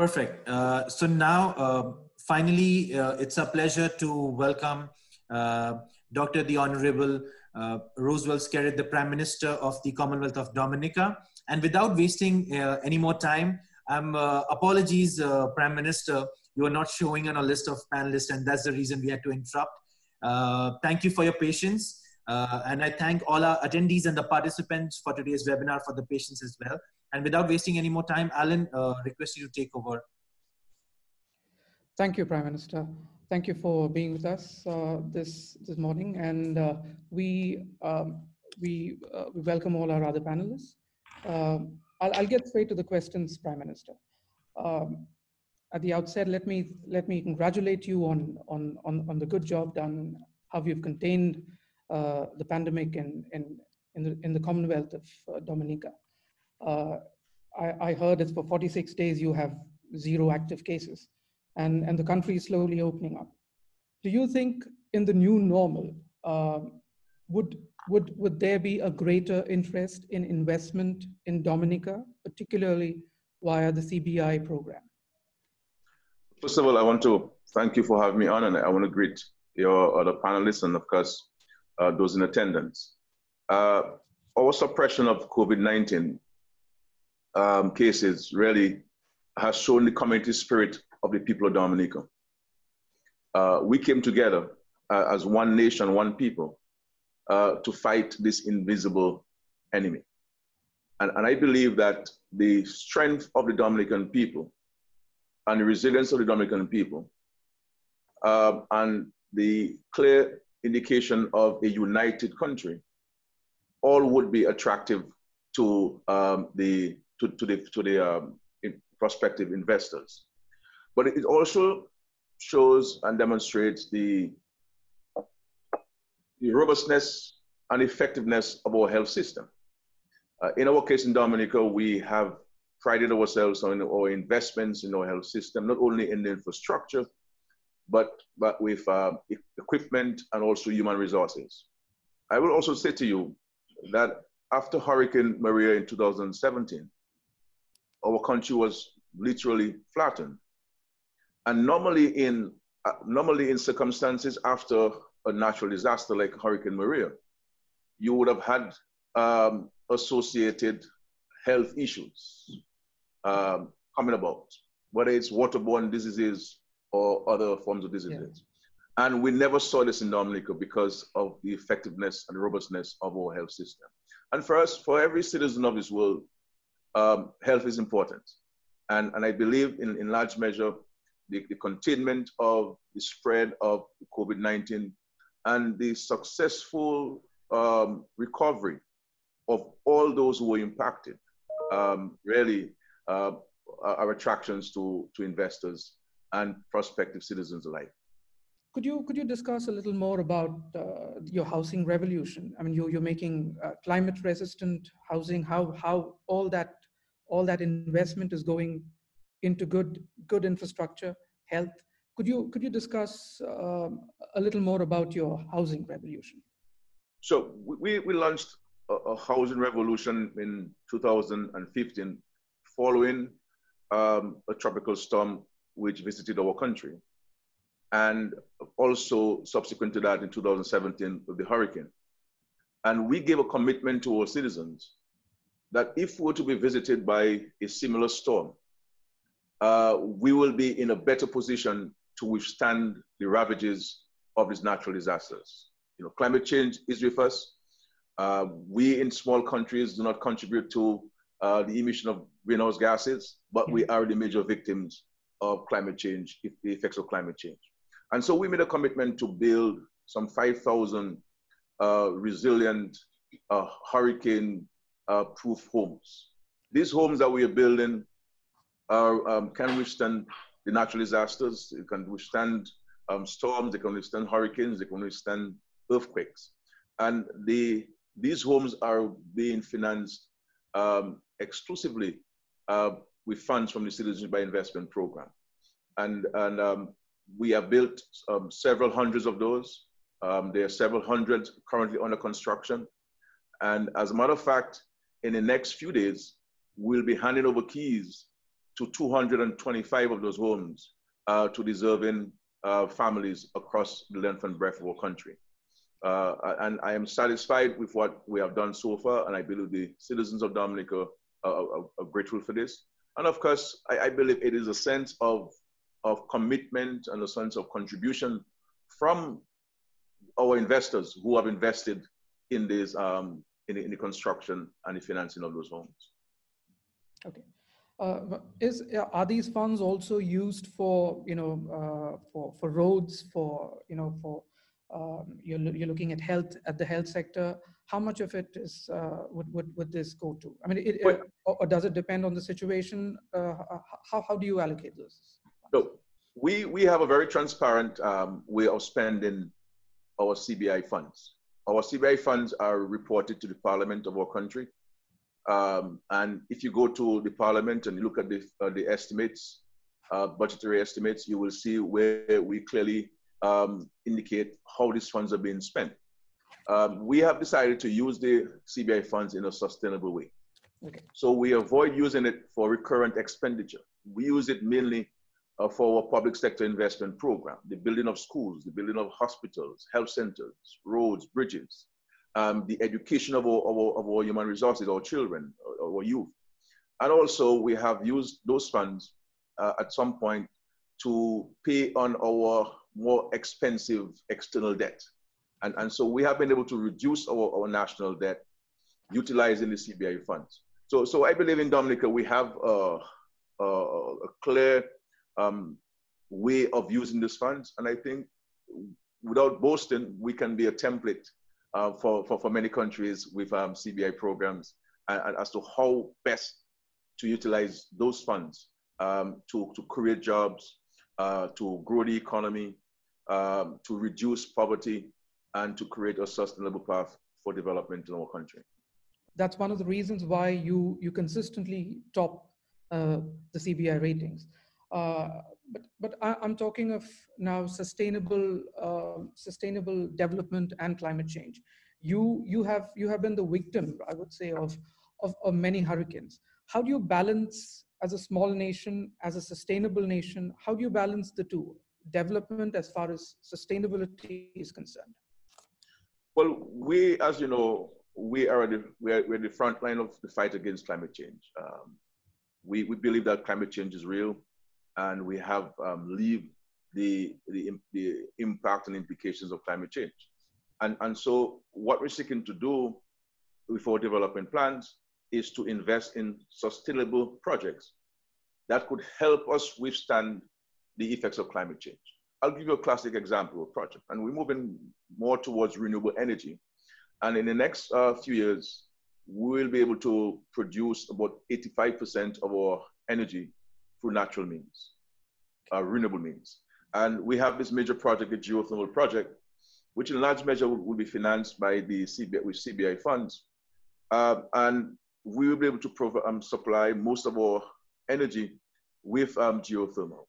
Perfect. Uh, so now, uh, finally, uh, it's a pleasure to welcome uh, Dr. the Honorable uh, Roosevelt Skerrit, the Prime Minister of the Commonwealth of Dominica. And without wasting uh, any more time, I'm apologies, Prime Minister, you are not showing on a list of panelists, and that's the reason we had to interrupt. thank you for your patience. and I thank all our attendees and the participants for today's webinar for the patience as well. And without wasting any more time, Alan, uh, request you to take over. Thank you, Prime Minister. Thank you for being with us uh, this this morning, and uh, we um, we uh, we welcome all our other panelists. Um, I'll, I'll, get straight to the questions, Prime Minister. Um, at the outset, let me let me congratulate you on on on, on the good job done, how you've contained uh, the pandemic in in in the in the Commonwealth of uh, Dominica uh, I, I, heard it's for 46 days you have zero active cases and, and the country is slowly opening up. Do you think in the new normal, uh, would, would, would there be a greater interest in investment in Dominica, particularly via the CBI program? First of all, I want to thank you for having me on, and I want to greet your other panelists and, of course, uh, those in attendance. Uh, our suppression of COVID 19 um, cases really has shown the community spirit of the people of Dominica. Uh, we came together uh, as one nation, one people, uh, to fight this invisible enemy. And, and I believe that the strength of the Dominican people and the resilience of the Dominican people um, and the clear indication of a united country all would be attractive to um, the to, to the, to the um, prospective investors. But it also shows and demonstrates the, the robustness and effectiveness of our health system. Uh, in our case in Dominica, we have prided ourselves on our investments in our health system, not only in the infrastructure, but, but with uh, equipment and also human resources. I will also say to you that after Hurricane Maria in 2017, our country was literally flattened. And normally in uh, normally in circumstances after a natural disaster like Hurricane Maria, you would have had um, associated health issues um, coming about, whether it's waterborne diseases or other forms of diseases. Yeah. And we never saw this in Dominica because of the effectiveness and robustness of our health system. And for us, for every citizen of this world, um, health is important. And, and I believe in, in large measure, the, the containment of the spread of COVID-19 and the successful um, recovery of all those who were impacted um, really uh, are attractions to, to investors and prospective citizens alike. Could you could you discuss a little more about uh, your housing revolution? I mean, you you're making uh, climate resistant housing. How how all that all that investment is going into good good infrastructure, health. Could you could you discuss uh, a little more about your housing revolution? So we we launched a, a housing revolution in 2015, following um, a tropical storm which visited our country and also subsequent to that in 2017 with the hurricane. And we gave a commitment to our citizens that if we were to be visited by a similar storm, uh, we will be in a better position to withstand the ravages of these natural disasters. You know, climate change is with us. Uh, we in small countries do not contribute to uh, the emission of greenhouse gases, but we are the major victims of climate change, the effects of climate change. And so we made a commitment to build some 5,000 uh, resilient uh, hurricane uh, proof homes. These homes that we are building are, um, can withstand the natural disasters, they can withstand um, storms, they can withstand hurricanes, they can withstand earthquakes. And the, these homes are being financed um, exclusively uh, with funds from the Citizens by Investment Program. And, and um, we have built um, several hundreds of those. Um, there are several hundred currently under construction. And as a matter of fact, in the next few days, we'll be handing over keys to 225 of those homes uh, to deserving uh, families across the length and breadth of our country. Uh, and I am satisfied with what we have done so far, and I believe the citizens of Dominica are, are, are grateful for this. And of course, I, I, believe it is a sense of of commitment and a sense of contribution from our investors who have invested in these um, in, the, in the construction and the financing of those homes. Okay. Uh, is are these funds also used for you know uh, for for roads for you know for um, you're you're looking at health at the health sector how much of it is uh, would, would would this go to i mean it, it, or, or, does it depend on the situation uh, how how do you allocate those so we, we have a very transparent um, way of spending our CBI funds. Our CBI funds are reported to the parliament of our country. Um, and if you go to the parliament and look at the, uh, the estimates, uh, budgetary estimates, you will see where we clearly um, indicate how these funds are being spent. Um, we have decided to use the CBI funds in a sustainable way. Okay. So we avoid using it for recurrent expenditure. We use it mainly uh, for our public sector investment program, the building of schools, the building of hospitals, health centers, roads, bridges, um, the education of our, our, of our human resources, our children, our youth. And also we have used those funds uh, at some point to pay on our more expensive external debt. And, and so we have been able to reduce our, our national debt utilizing the CBI funds. So, so I believe in Dominica, we have a, a, a clear um, way of using these funds. And I think without boasting, we can be a template uh, for, for, for many countries with um, CBI programs as to how best to utilize those funds um, to, to create jobs, uh, to grow the economy, um, to reduce poverty, and to create a sustainable path for development in our country. That's one of the reasons why you, you consistently top uh, the CBI ratings. Uh, but but I, am talking of now sustainable uh, sustainable development and climate change. You you have you have been the victim, I would say, of of, of many hurricanes. How do you balance as a small nation, as a sustainable nation? How do you balance the two? Development as far as sustainability is concerned. Well, we, as you know, we are the we are, we're the front line of the fight against climate change. Um, we, we believe that climate change is real and we have um, lived the, the, the impact and implications of climate change. And, and so what we're seeking to do with our development plans is to invest in sustainable projects that could help us withstand the effects of climate change. I'll give you a classic example of a project, and we're moving more towards renewable energy. And in the next uh, few years, we'll be able to produce about 85% of our energy through natural means, uh, renewable means. And we have this major project, the geothermal project, which in large measure will, be financed by the CBI, with CBI funds. Uh, and we will be able to provide, um, supply most of our energy with um, geothermal.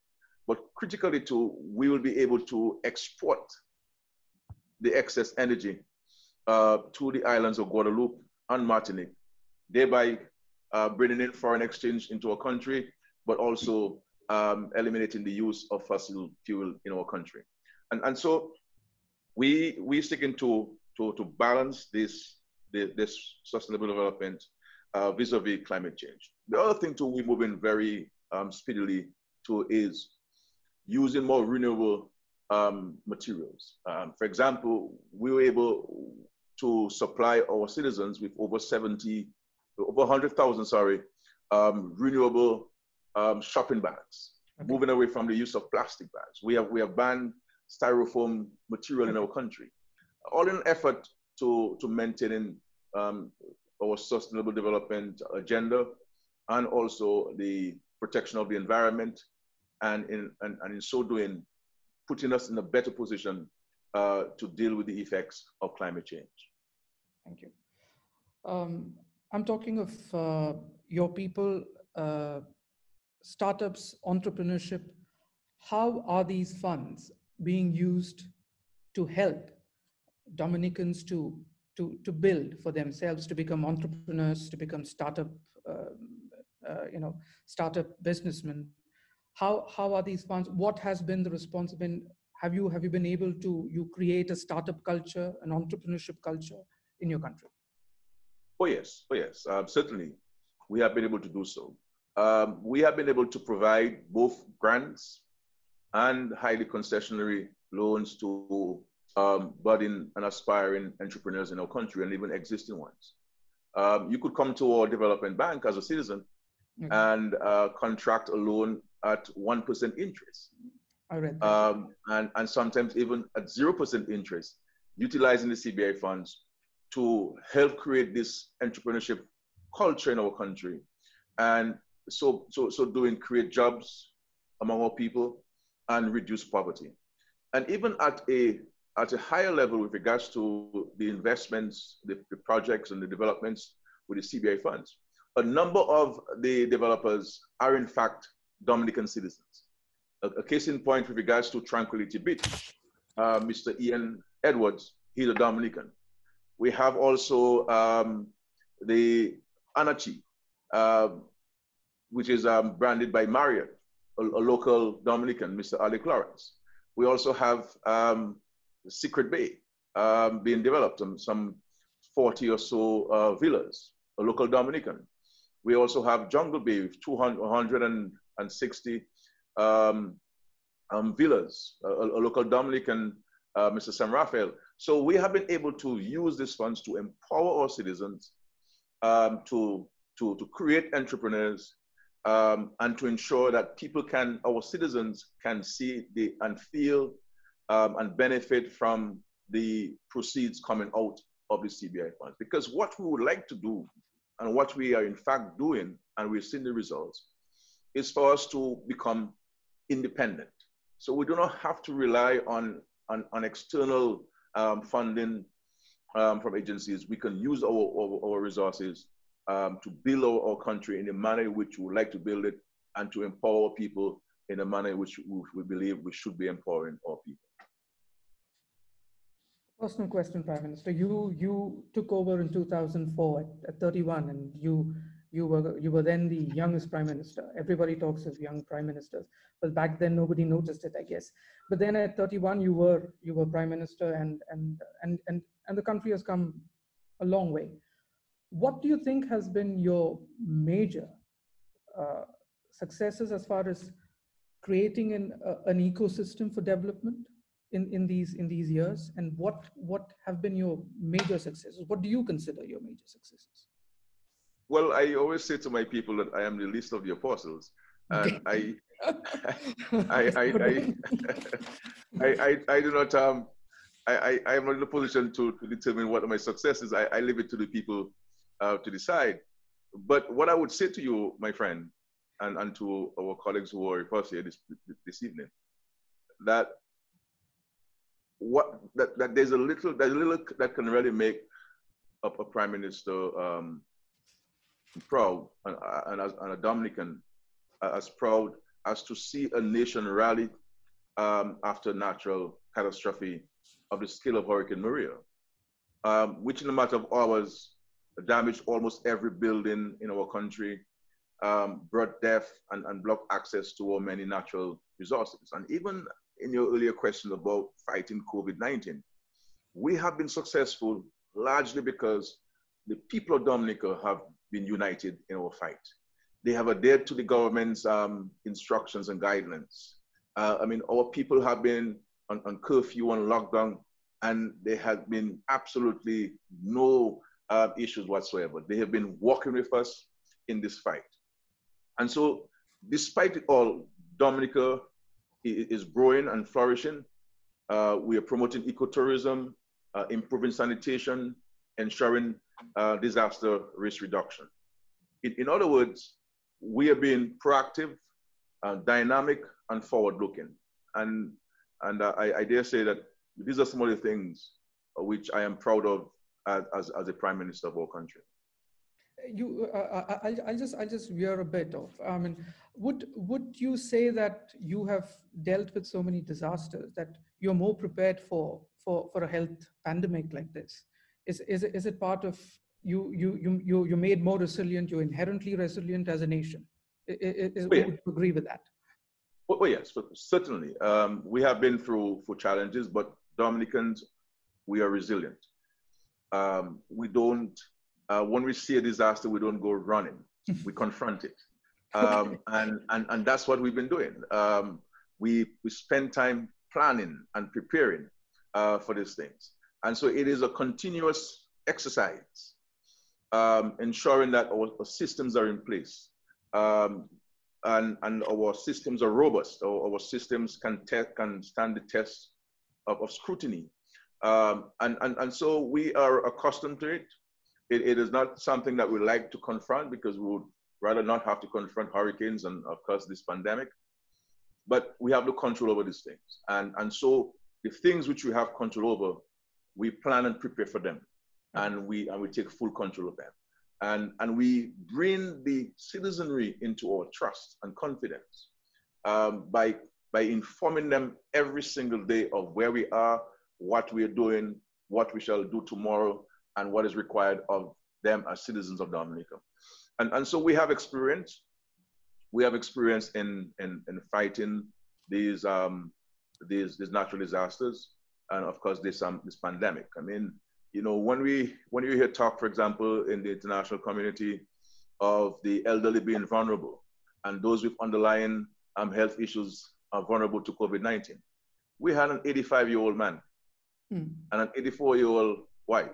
But critically too, we will be able to export the excess energy uh, to the islands of Guadeloupe and Martinique, thereby uh, bringing in foreign exchange into our country, but also um, eliminating the use of fossil fuel in our country. And, and so we, we sticking to, to, to balance this, this sustainable development uh, vis-a-vis climate change. The other thing too we're moving very um, speedily to is using more renewable um, materials. Um, for example, we were able to supply our citizens with over 70, over 100,000, sorry, um, renewable um, shopping bags, okay. moving away from the use of plastic bags. We have, we have banned styrofoam material in our country, all in an effort to, to maintaining um, our sustainable development agenda and also the protection of the environment and in, and, and in so doing, putting us in a better position uh, to deal with the effects of climate change. Thank you. Um, I'm talking of uh, your people, uh, startups, entrepreneurship. How are these funds being used to help Dominicans to, to, to build for themselves, to become entrepreneurs, to become startup, uh, uh you know, startup businessmen? How, how are these funds? What has been the response been? Have you, have you been able to you create a startup culture, an entrepreneurship culture in your country? Oh, yes. Oh, yes. Um, certainly, we have been able to do so. Um, we have been able to provide both grants and highly concessionary loans to um, budding and aspiring entrepreneurs in our country and even existing ones. Um, you could come to our development bank as a citizen mm-hmm. and uh, contract a loan at 1% interest. Um, and, and sometimes even at 0% interest, utilizing the CBI funds to help create this entrepreneurship culture in our country. And so, so, so doing create jobs among our people and reduce poverty. And even at a, at a higher level with regards to the investments, the, the projects and the developments with the CBI funds, a number of the developers are in fact Dominican citizens. A, a case in point with regards to Tranquility Beach, uh, Mr. Ian Edwards, he's a Dominican. We have also um, the Anichi, uh, which is um, branded by Marriott, a, a, local Dominican, Mr. Ali Clarence. We also have um, Secret Bay um, being developed, um, some 40 or so uh, villas, a local Dominican. We also have Jungle Bay with 260 um, um, villas, a, a, local Dominican, uh, Mr. Sam Raphael. So we have been able to use these funds to empower our citizens, um, to, to, to create entrepreneurs, um, and to ensure that people can, our citizens can see the, and feel um, and benefit from the proceeds coming out of the CBI funds. Because what we would like to do and what we are in fact doing, and we've seen the results, is for us to become independent. So we do not have to rely on, on, on external um, funding um, from agencies. We can use our, our, our resources um, to build our, country in the manner in which we would like to build it and to empower people in a manner in which we, we believe we should be empowering our people. Personal question, Prime Minister. You you took over in 2004 at, at 31, and you you were you were then the youngest prime minister. Everybody talks of young prime ministers, but back then nobody noticed it, I guess. But then at 31, you were you were prime minister, and and and and and the country has come a long way. What do you think has been your major uh, successes as far as creating an uh, an ecosystem for development in in these in these years, and what what have been your major successes? What do you consider your major successes? well, I always say to my people that I am the least of the apostles, and I, I, I, I, I, I, I, do not um, I, I, am not in a position to, to determine what my success is. I, I leave it to the people uh, to decide. But what I would say to you, my friend, and, and to our colleagues who are with us here this, this evening, that what that, that there's a little there's a little that can really make a, a prime minister um, proud and, and, as, and a Dominican as proud as to see a nation rally um, after natural catastrophe of the scale of Hurricane Maria, um, which in a matter of hours damaged almost every building in our country, um, brought death and, and blocked access to our many natural resources. And even in your earlier question about fighting COVID-19, we have been successful largely because the people of Dominica have been united in our fight. They have adhered to the government's um, instructions and guidelines. Uh, I mean, our people have been on, on curfew and lockdown, and there has been absolutely no uh, issues whatsoever. They have been working with us in this fight. And so, despite it all, Dominica is growing and flourishing. Uh, we are promoting ecotourism, uh, improving sanitation, ensuring uh, disaster risk reduction. In, in, other words, we are being proactive, uh, dynamic, and forward-looking. And, and I, I, dare say that these are some of the things which I am proud of as, as, as a prime minister of our country? You uh, I, will just i'll just veer a bit off. I mean would would you say that you have dealt with so many disasters that you're more prepared for for for a health pandemic like this? Is is it, is it part of you you you you you're made more resilient you're inherently resilient as a nation? Is, is, oh, yeah. would you agree with that? Well, well yes certainly. Um, we have been through for challenges but dominicans we are resilient um, we don't uh, when we see a disaster, we don't go running. we confront it. Um, and, and, and that's what we've been doing. Um, we, we spend time planning and preparing uh, for these things. And so it is a continuous exercise, um, ensuring that our, our, systems are in place um, and, and our systems are robust, our, our systems can, te- can stand the test of, of scrutiny. Um, and, and, and so we are accustomed to it it, it is not something that we like to confront because we would rather not have to confront hurricanes and of course this pandemic. But we have no control over these things. And, and so the things which we have control over, we plan and prepare for them. And we, and we take full control of them. And, and we bring the citizenry into our trust and confidence um, by, by informing them every single day of where we are, what we are doing, what we shall do tomorrow, and what is required of them as citizens of Dominica. And, and so we have experience. We have experience in, in, in fighting these, um, these, these natural disasters and of course this, um, this pandemic. I mean, you know, when we, when you hear talk, for example, in the international community of the elderly being vulnerable and those with underlying um, health issues are vulnerable to COVID-19. We had an 85 year old man mm. and an 84 year old wife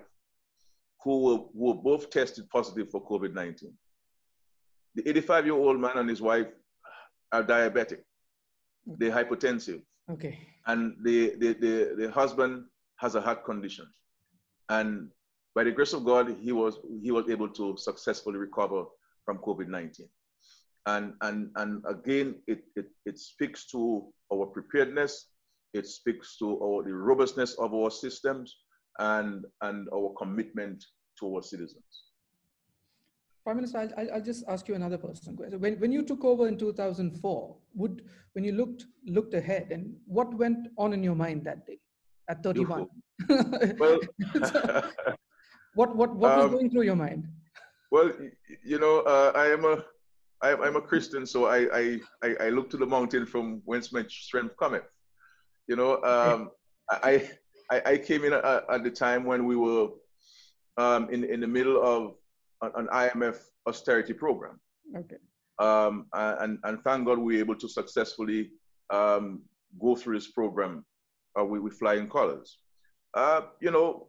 who were, who were both tested positive for COVID 19. The 85 year old man and his wife are diabetic, they're hypertensive. Okay. And the, the, the, the husband has a heart condition. And by the grace of God, he was, he was able to successfully recover from COVID 19. And, and, and again, it, it, it speaks to our preparedness, it speaks to our, the robustness of our systems, and, and our commitment to our citizens. Prime Minister, I'll, I'll just ask you another personal question. When, when you took over in 2004, would, when you looked, looked ahead, and what went on in your mind that day at 31? well, what, what, what um, was going through your mind? Well, you know, uh, I am a, I, I'm a Christian, so I, I, I look to the mountain from whence my strength cometh. You know, um, I, I, I came in at, at, the time when we were um, in, in the middle of an, IMF austerity program. Okay. Um, and, and thank God we were able to successfully um, go through this program uh, with, with flying colors. Uh, you know,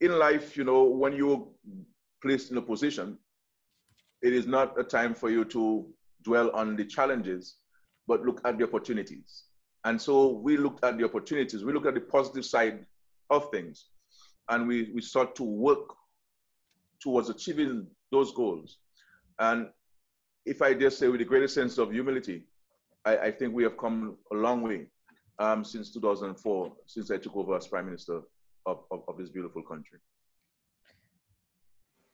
in life, you know, when you're placed in a position, it is not a time for you to dwell on the challenges, but look at the opportunities. And so we looked at the opportunities, we looked at the positive side of things, and we, we sought to work towards achieving those goals. And if I dare say with the greatest sense of humility, I, I think we have come a long way um, since 2004, since I took over as Prime Minister of, of, of this beautiful country.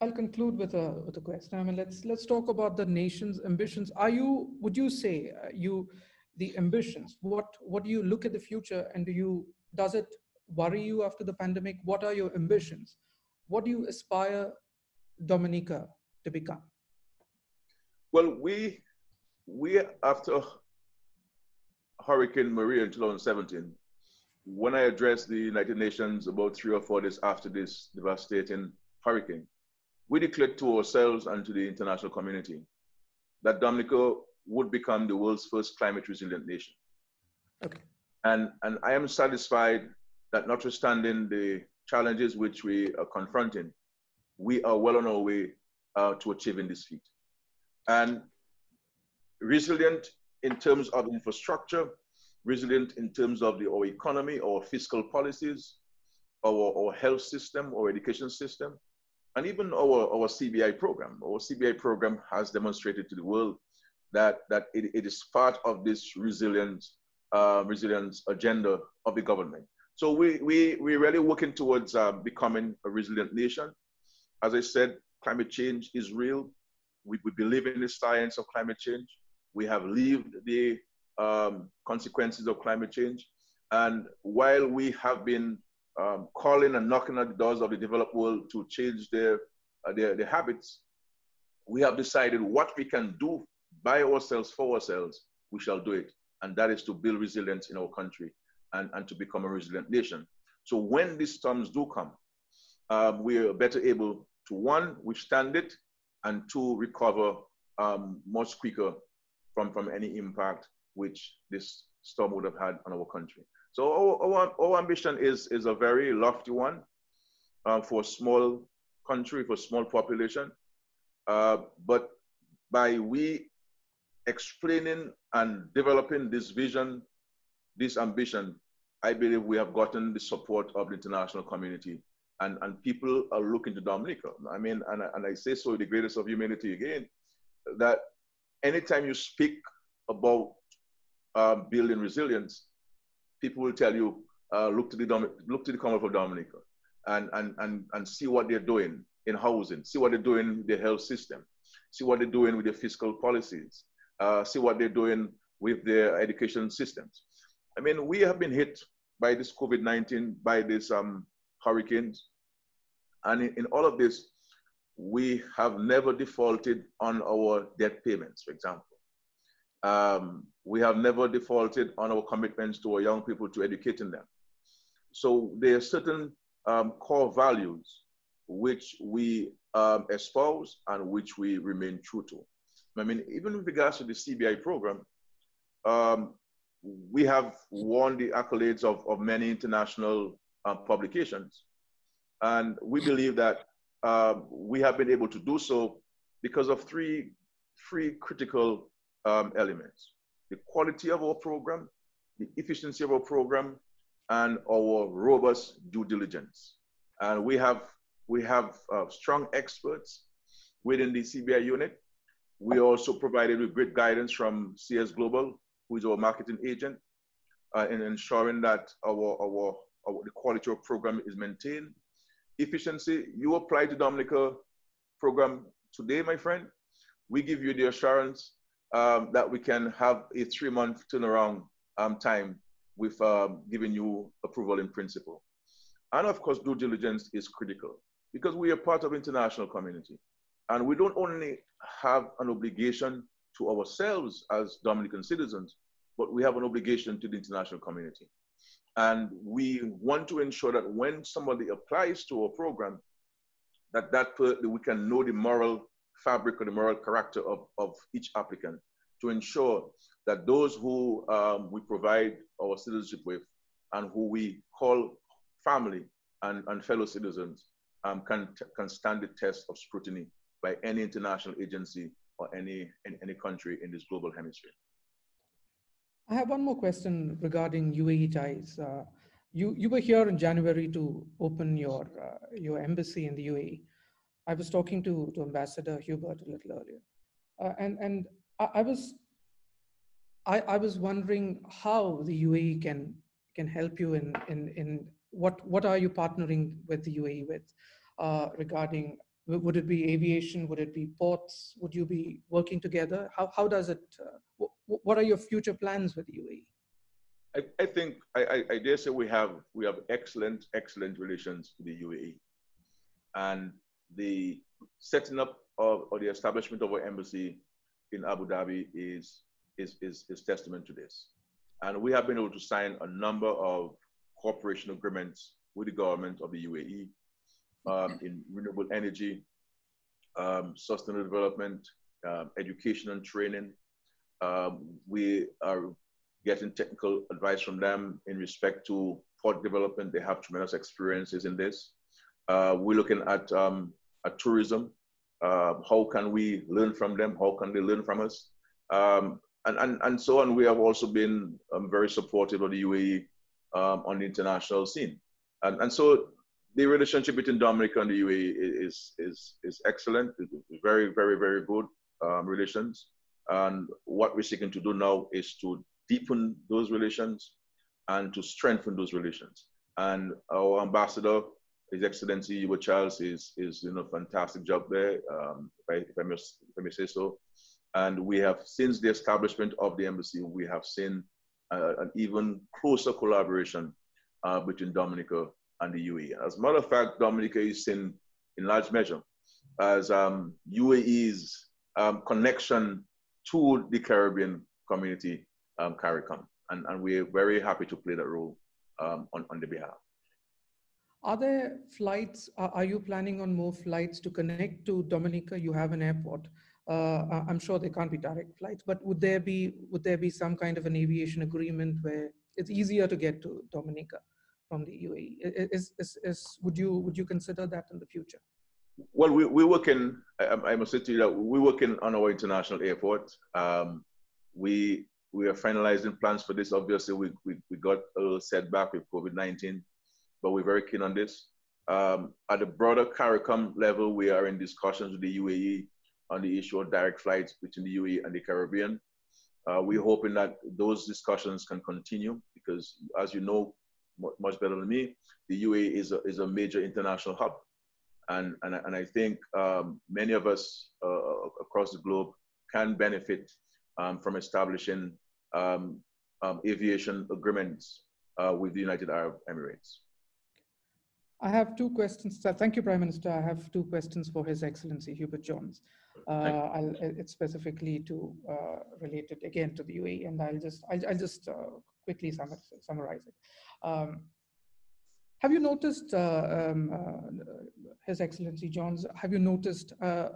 I'll conclude with a with a question. I mean, let's let's talk about the nation's ambitions. Are you? Would you say uh, you the ambitions? What what do you look at the future, and do you does it worry you after the pandemic? What are your ambitions? What do you aspire Dominica to become? Well, we we after Hurricane Maria in 2017, when I addressed the United Nations about three or four days after this devastating hurricane, we declared to ourselves and to the international community that Dominica would become the world's first climate resilient nation. Okay. And, and I am satisfied that notwithstanding the challenges which we are confronting, we are well on our way uh, to achieving this feat. And resilient in terms of infrastructure, resilient in terms of the, our economy, our fiscal policies, our, our health system, our education system, and even our, our CBI program. Our CBI program has demonstrated to the world that, that it, it is part of this resilience, uh, resilience agenda of the government. So we, we, we're really working towards uh, becoming a resilient nation. As I said, climate change is real. We, we believe in the science of climate change. We have lived the um, consequences of climate change. And while we have been um, calling and knocking at the doors of the developed world to change their, uh, their, their habits, we have decided what we can do by ourselves for ourselves, we shall do it. And that is to build resilience in our country and, and to become a resilient nation. So when these storms do come, um, we are better able to one, withstand it, and two, recover um, much quicker from, from any impact which this storm would have had on our country. So our, our, our ambition is, is a very lofty one uh, for a small country, for a small population. Uh, but by we explaining and developing this vision, this ambition, I believe we have gotten the support of the international community and, and people are looking to Dominica. I mean, and, and I say so with the greatest of humanity again, that anytime you speak about um, building resilience, people will tell you, uh, look to the look to the Commonwealth of Dominica and, and, and, and see what they're doing in housing, see what they're doing with the health system, see what they're doing with their fiscal policies, uh, see what they're doing with their education systems. I mean, we have been hit by this COVID-19, by these um, hurricanes. And in, in all of this, we have never defaulted on our debt payments, for example. Um, we have never defaulted on our commitments to our young people to educating them. So there are certain um, core values which we um, espouse and which we remain true to. I mean, even with regards to the CBI program, um, we have won the accolades of, of many international uh, publications. And we believe that uh, we have been able to do so because of three, three critical um, elements the quality of our program, the efficiency of our program, and our robust due diligence. And we have, we have uh, strong experts within the CBI unit. We also provided with great guidance from CS Global, who is our marketing agent, uh, in ensuring that our, our, our, the quality of program is maintained. Efficiency, you apply to Dominica program today, my friend. We give you the assurance um, that we can have a three month turnaround um, time with um, giving you approval in principle. And of course, due diligence is critical because we are part of international community. And we don't only have an obligation to ourselves as Dominican citizens, but we have an obligation to the international community. And we want to ensure that when somebody applies to our program, that, that we can know the moral fabric or the moral character of, of each applicant to ensure that those who um, we provide our citizenship with and who we call family and, and fellow citizens um, can, can stand the test of scrutiny by any international agency or any, in any country in this global hemisphere. I have one more question regarding UAE ties. Uh, you, you were here in January to open your, uh, your embassy in the UAE. I was talking to, to Ambassador Hubert a little earlier. Uh, and and I, I was I, I was wondering how the UAE can can help you in in in what what are you partnering with the UAE with uh, regarding would it be aviation? Would it be ports? Would you be working together? How how does it uh, what are your future plans with the UAE I, I think I, I dare say we have we have excellent excellent relations with the UAE and the setting up of or the establishment of our embassy in Abu Dhabi is, is, is, is testament to this. And we have been able to sign a number of cooperation agreements with the government of the UAE um, in renewable energy, um, sustainable development, um, education and training. Um, we are getting technical advice from them in respect to port development. They have tremendous experiences in this. Uh, we're looking at, um, at tourism. Uh, how can we learn from them? How can they learn from us? And, and, and so on. We have also been very supportive of the UAE on the international scene. And, and so the relationship between Dominica and the UAE is, is, is excellent, it's very, very, very good um, relations. And what we're seeking to do now is to deepen those relations and to strengthen those relations. And our ambassador his Excellency Hubert Charles is is doing a fantastic job there, um, if, I, if, I must, if I may say so. And we have, since the establishment of the embassy, we have seen uh, an even closer collaboration uh, between Dominica and the UAE. As a matter of fact, Dominica is seen in large measure as um, UAE's um, connection to the Caribbean community, um, CARICOM. And, and we're very happy to play that role um, on, on the behalf. Are there flights? Are you planning on more flights to connect to Dominica? You have an airport. Uh, I'm sure there can't be direct flights, but would there be would there be some kind of an aviation agreement where it's easier to get to Dominica from the UAE? Is, is, is would you would you consider that in the future? Well, we, we're working, I, must say to you that we're working on our international airport. Um, we, we are finalizing plans for this. Obviously, we, we, we got a little setback with COVID-19 but we're very keen on this. Um, at the broader CARICOM level, we are in discussions with the UAE on the issue of direct flights between the UAE and the Caribbean. Uh, we're hoping that those discussions can continue because, as you know much better than me, the UAE is a, is a major international hub. And, and, and I think um, many of us uh, across the globe can benefit um, from establishing um, um, aviation agreements uh, with the United Arab Emirates. I have two questions. Thank you, Prime Minister. I have two questions for His Excellency Hubert Jones. Uh, it's specifically to uh, related again to the UAE, and I'll just I'll, I'll just uh, quickly summarize it. Um, have you noticed, uh, um, uh, His Excellency Johns? Have you noticed uh,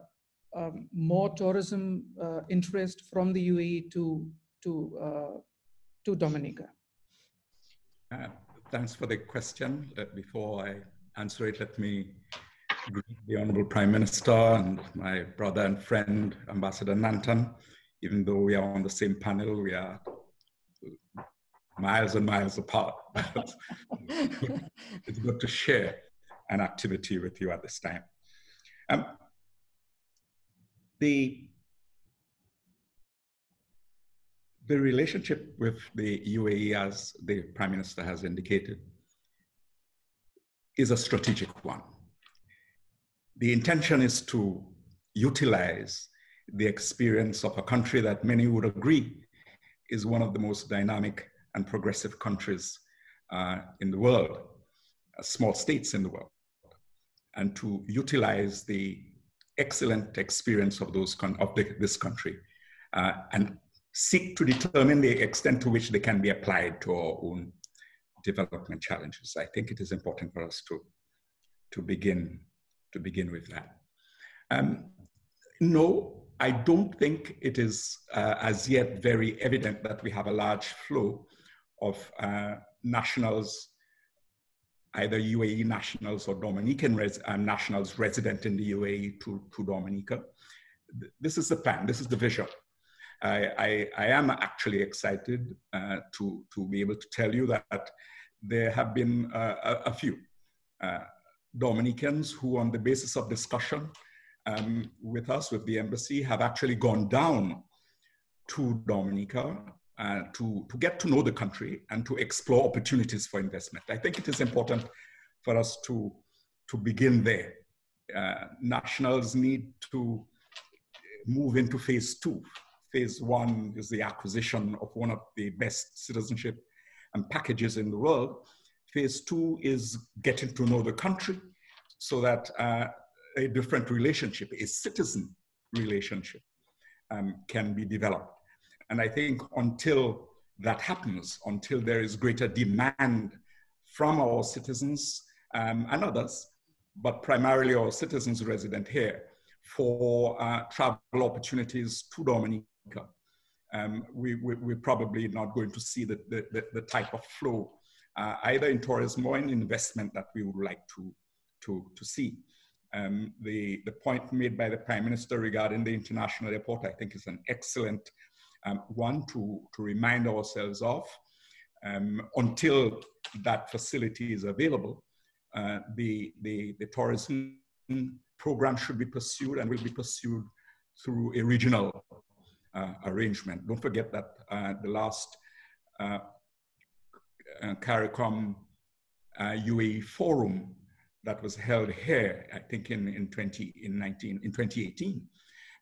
um, more tourism interest from the UAE to to to Dominica? thanks for the question. before I answer it, let me greet the Honorable Prime Minister and my brother and friend, Ambassador Nanton. Even though we are on the same panel, we are miles and miles apart. it's good to share an activity with you at this time. Um, the the relationship with the UAE, as the Prime Minister has indicated, is a strategic one. The intention is to utilize the experience of a country that many would agree is one of the most dynamic and progressive countries uh, in the world, uh, small states in the world, and to utilize the excellent experience of those of the, this country uh, and seek to determine the extent to which they can be applied to our own development challenges. I think it is important for us to, to, begin, to begin with that. Um, no, I don't think it is uh, as yet very evident that we have a large flow of uh, nationals either UAE nationals or Dominican res, um, nationals resident in the UAE to, to Dominica. This is the plan, this is the vision. I, I, I am actually excited uh, to, to be able to tell you that there have been uh, a, a, few uh, Dominicans who, on the basis of discussion um, with us, with the embassy, have actually gone down to Dominica uh, to, to get to know the country and to explore opportunities for investment. I think it is important for us to, to begin there. Uh, nationals need to move into phase two. Phase one is the acquisition of one of the best citizenship and packages in the world. Phase two is getting to know the country so that uh, a different relationship, a citizen relationship, um, can be developed. And I think until that happens, until there is greater demand from our citizens um, and others, but primarily our citizens resident here, for uh, travel opportunities to Dominica, um, we, we, we're probably not going to see the, the, the type of flow, uh, either in tourism or in investment that we would like to, to, to see. Um, the, the point made by the Prime Minister regarding the international airport, I think is an excellent um, one to, to remind ourselves of. Um, until that facility is available, uh, the, the, the tourism program should be pursued and will be pursued through a regional uh, arrangement. Don't forget that uh, the last uh, uh CARICOM UAE uh, forum that was held here, I think in, in, 20, in, 19, in 2018,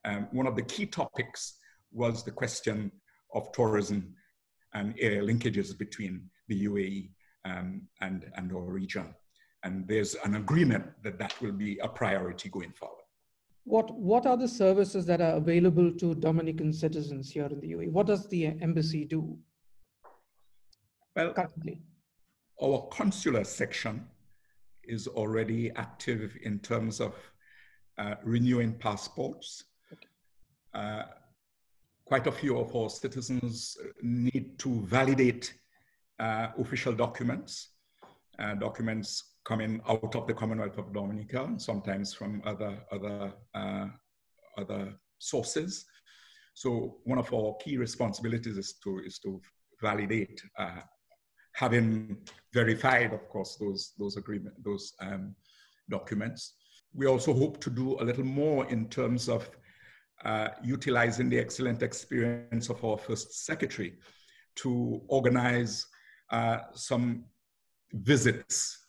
um, one of the key topics was the question of tourism and air linkages between the UAE um, and, and our region. And there's an agreement that that will be a priority going forward. What, what are the services that are available to Dominican citizens here in the UAE? What does the embassy do? Well, currently, our consular section is already active in terms of uh, renewing passports. Okay. Uh, quite a few of our citizens need to validate uh, official documents, uh, documents coming out of the Commonwealth of Dominica and sometimes from other, other, uh, other sources. So one of our key responsibilities is to, is to validate, uh, having verified, of course, those, those agreement, those um, documents. We also hope to do a little more in terms of uh, utilizing the excellent experience of our first secretary to organize uh, some visits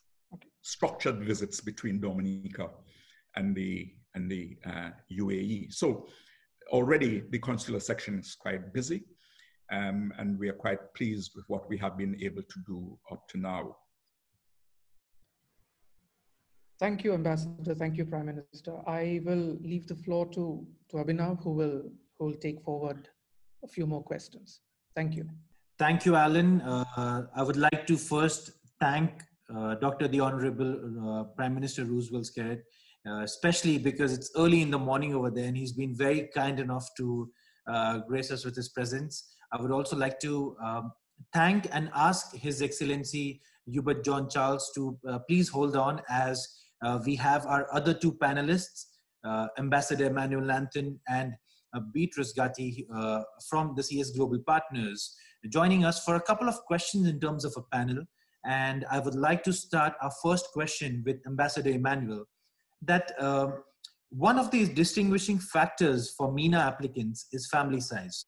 structured visits between Dominica and the, and the uh, UAE. So already the consular section is quite busy um, and we are quite pleased with what we have been able to do up to now. Thank you, Ambassador. Thank you, Prime Minister. I will leave the floor to, to Abhinav, who will, who will take forward a few more questions. Thank you. Thank you, Alan. Uh, I would like to first thank uh, Dr. the Honorable uh, Prime Minister Roosevelt Skerrit, uh, especially because it's early in the morning over there and he's been very kind enough to grace us with his presence. I would also like to um, thank and ask His Excellency Hubert John Charles to please hold on as we have our other two panelists, Ambassador Emmanuel Nanton and uh, Beatrice Gatti uh, from the CS Global Partners, joining us for a couple of questions in terms of a panel. And I would like to start our first question with Ambassador Emmanuel that uh, one of these distinguishing factors for MENA applicants is family size.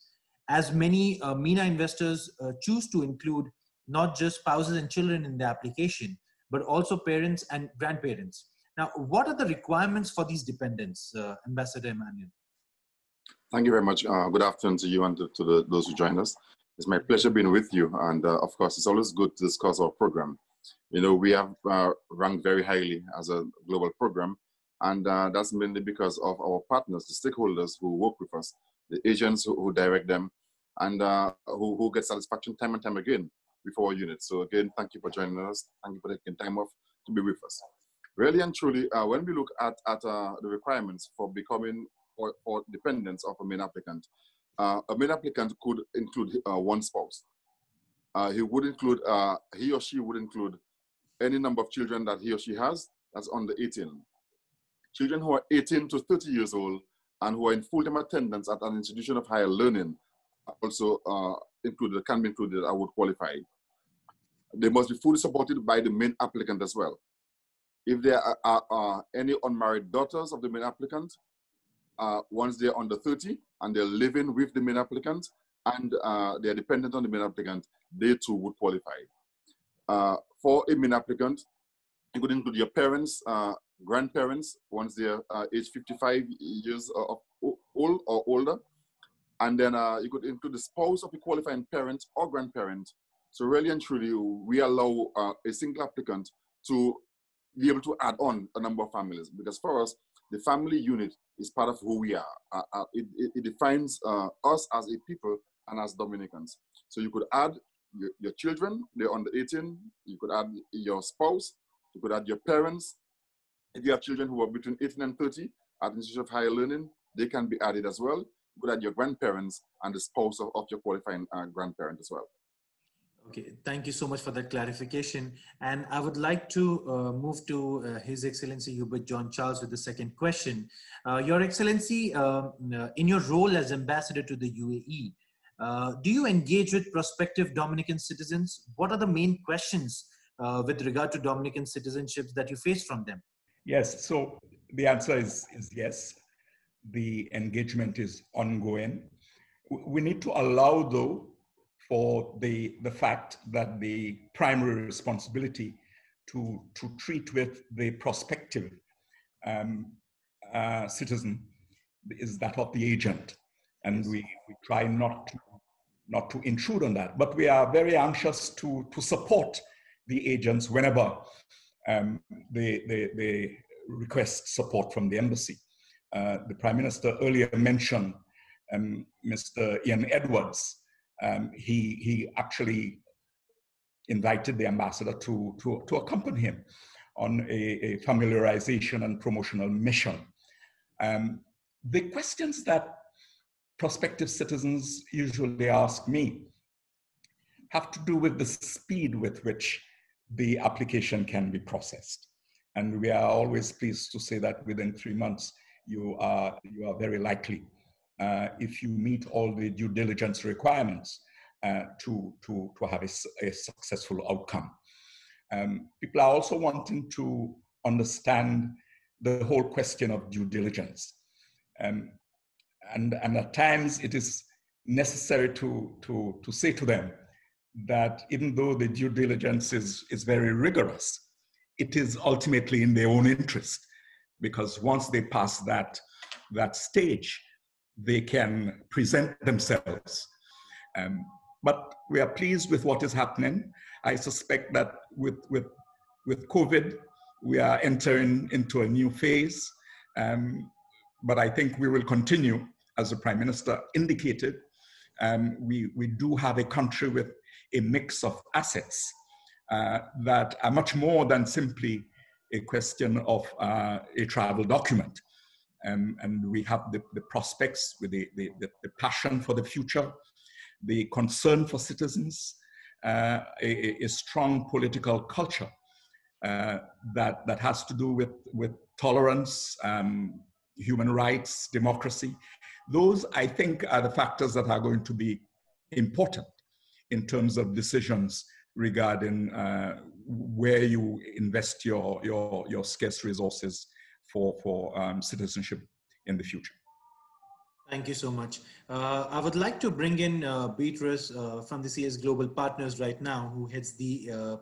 As many uh, MENA investors uh, choose to include not just spouses and children in the application, but also parents and grandparents. Now, what are the requirements for these dependents, uh, Ambassador Emmanuel? Thank you very much. Uh, good afternoon to you and to, to the, those who joined us. It's my pleasure being with you. And uh, of course, it's always good to discuss our program. You know, we have uh, ranked very highly as a global program. And uh, that's mainly because of our partners, the stakeholders who work with us, the agents who, who direct them, and uh, who, who get satisfaction time and time again with our unit. So again, thank you for joining us. Thank you for taking time off to be with us. Really and truly, uh, when we look at, at uh, the requirements for becoming or, for dependents of a main applicant, uh, a main applicant could include uh, one spouse. Uh, he would include, uh, he or she would include any number of children that he or she has that's under 18. Children who are 18 to 30 years old and who are in full-time attendance at an institution of higher learning also included, can be included, I would qualify. They must be fully supported by the main applicant as well. If there are, are, are any unmarried daughters of the main applicant, uh, once they're under 30 and they're living with the main applicant and uh, they're dependent on the main applicant, they too would qualify. Uh, for a main applicant, you could include your parents, uh, grandparents, once they're uh, age 55 years of old or older. And then uh, you could include the spouse of a qualifying parent or grandparent. So really and truly, we allow a single applicant to be able to add on a number of families because for us, the family unit is part of who we are. Uh, uh, it, it, defines uh, us as a people and as Dominicans. So you could add your, your, children, they're under 18. You could add your spouse. You could add your parents. If you have children who are between 18 and 30 at Institute of Higher Learning, they can be added as well. You could add your grandparents and the spouse of, of your qualifying uh, grandparent as well. Okay, thank you so much for that clarification. And I would like to uh, move to uh, His Excellency Hubert John Charles with the second question. Uh, Your Excellency, um, uh, in your role as ambassador to the UAE, uh, do you engage with prospective Dominican citizens? What are the main questions uh, with regard to Dominican citizenships that you face from them? Yes, so the answer is, is yes. The engagement is ongoing. We need to allow, though, for the, the fact that the primary responsibility to, to treat with the prospective um, uh, citizen is that of the agent. And we, we try not to, not to intrude on that. But we are very anxious to, to support the agents whenever um, they, they, they request support from the embassy. Uh, the Prime Minister earlier mentioned um, Mr. Ian Edwards, um, he, he actually invited the ambassador to, to, to accompany him on a, a familiarization and promotional mission. Um, the questions that prospective citizens usually ask me have to do with the speed with which the application can be processed. And we are always pleased to say that within three months, you are, you are very likely uh, if you meet all the due diligence requirements uh, to, to, to have a, a successful outcome. Um, people are also wanting to understand the whole question of due diligence. Um, and, and at times it is necessary to, to, to say to them that even though the due diligence is, is very rigorous, it is ultimately in their own interest because once they pass that, that stage, they can present themselves. Um, but we are pleased with what is happening. I suspect that with, with, with COVID, we are entering into a new phase. Um, but I think we will continue, as the Prime Minister indicated. Um, we, we do have a country with a mix of assets uh, that are much more than simply a question of uh, a travel document. Um, and we have the, the prospects with the, the, the, passion for the future, the concern for citizens, uh, a, a, strong political culture uh, that, that has to do with, with tolerance, um, human rights, democracy. Those, I think, are the factors that are going to be important in terms of decisions regarding uh, where you invest your, your, your scarce resources for, for um, citizenship in the future. Thank you so much. Uh, I would like to bring in uh, Beatrice uh, from the CS Global Partners right now, who heads the uh,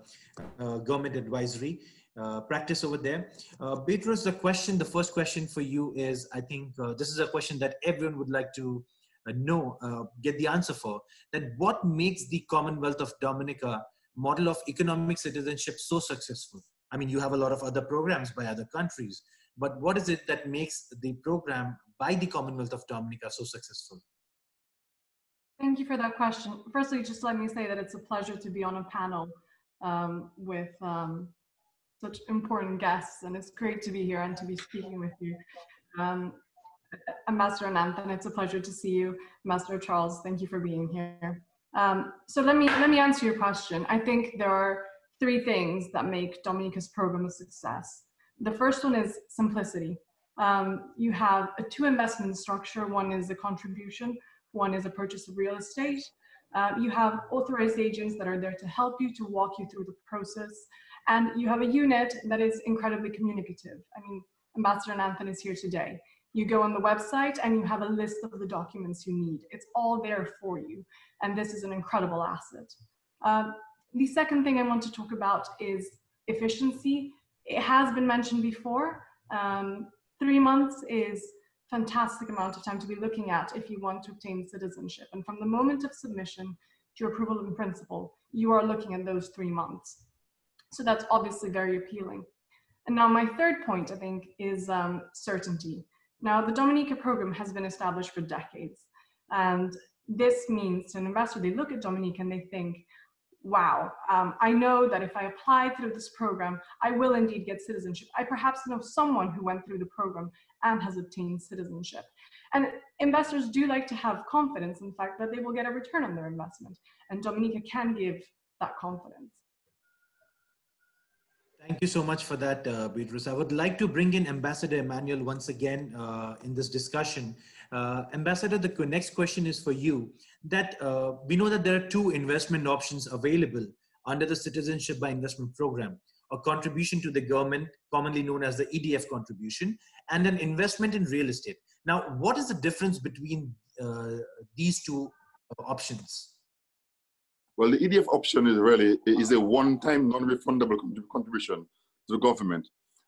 uh, government advisory uh, practice over there. Beatrice, the question, the first question for you is, I think this is a question that everyone would like to know, get the answer for, that what makes the Commonwealth of Dominica model of economic citizenship so successful? I mean, you have a lot of other programs by other countries, but what is it that makes the program by the Commonwealth of Dominica so successful? Thank you for that question. Firstly, just let me say that it's a pleasure to be on a panel um, with um, such important guests, and it's great to be here and to be speaking with you. Um, Ambassador Nanton, it's a pleasure to see you. Ambassador Charles, thank you for being here. Um, so let me let me answer your question. I think there are three things that make Dominica's program a success. The first one is simplicity. Um, you have a two investment structure. One is a contribution, one is a purchase of real estate. Uh, you have authorized agents that are there to help you, to walk you through the process. And you have a unit that is incredibly communicative. I mean, Ambassador Nanton is here today. You go on the website and you have a list of the documents you need. It's all there for you. And this is an incredible asset. Uh, the second thing I want to talk about is efficiency. It has been mentioned before. Um, three months is fantastic amount of time to be looking at if you want to obtain citizenship. And from the moment of submission to approval in principle, you are looking at those three months. So that's obviously very appealing. And now my third point, I think, is um, certainty. Now, the Dominica program has been established for decades. And this means to an investor, they look at Dominica and they think, wow, um, I know that if I apply through this program, I will indeed get citizenship. I perhaps know someone who went through the program and has obtained citizenship. And investors do like to have confidence in the fact that they will get a return on their investment. And Dominica can give that confidence. Thank you so much for that, uh, Beatrice. I would like to bring in Ambassador Emmanuel once again uh, in this discussion. Uh, Ambassador, the next question is for you. That uh, we know that there are two investment options available under the Citizenship by Investment Program: a contribution to the government, commonly known as the EDF contribution, and an investment in real estate. Now, what is the difference between uh, these two uh, options? Well, the EDF option is really is a one-time non-refundable contribution to the government,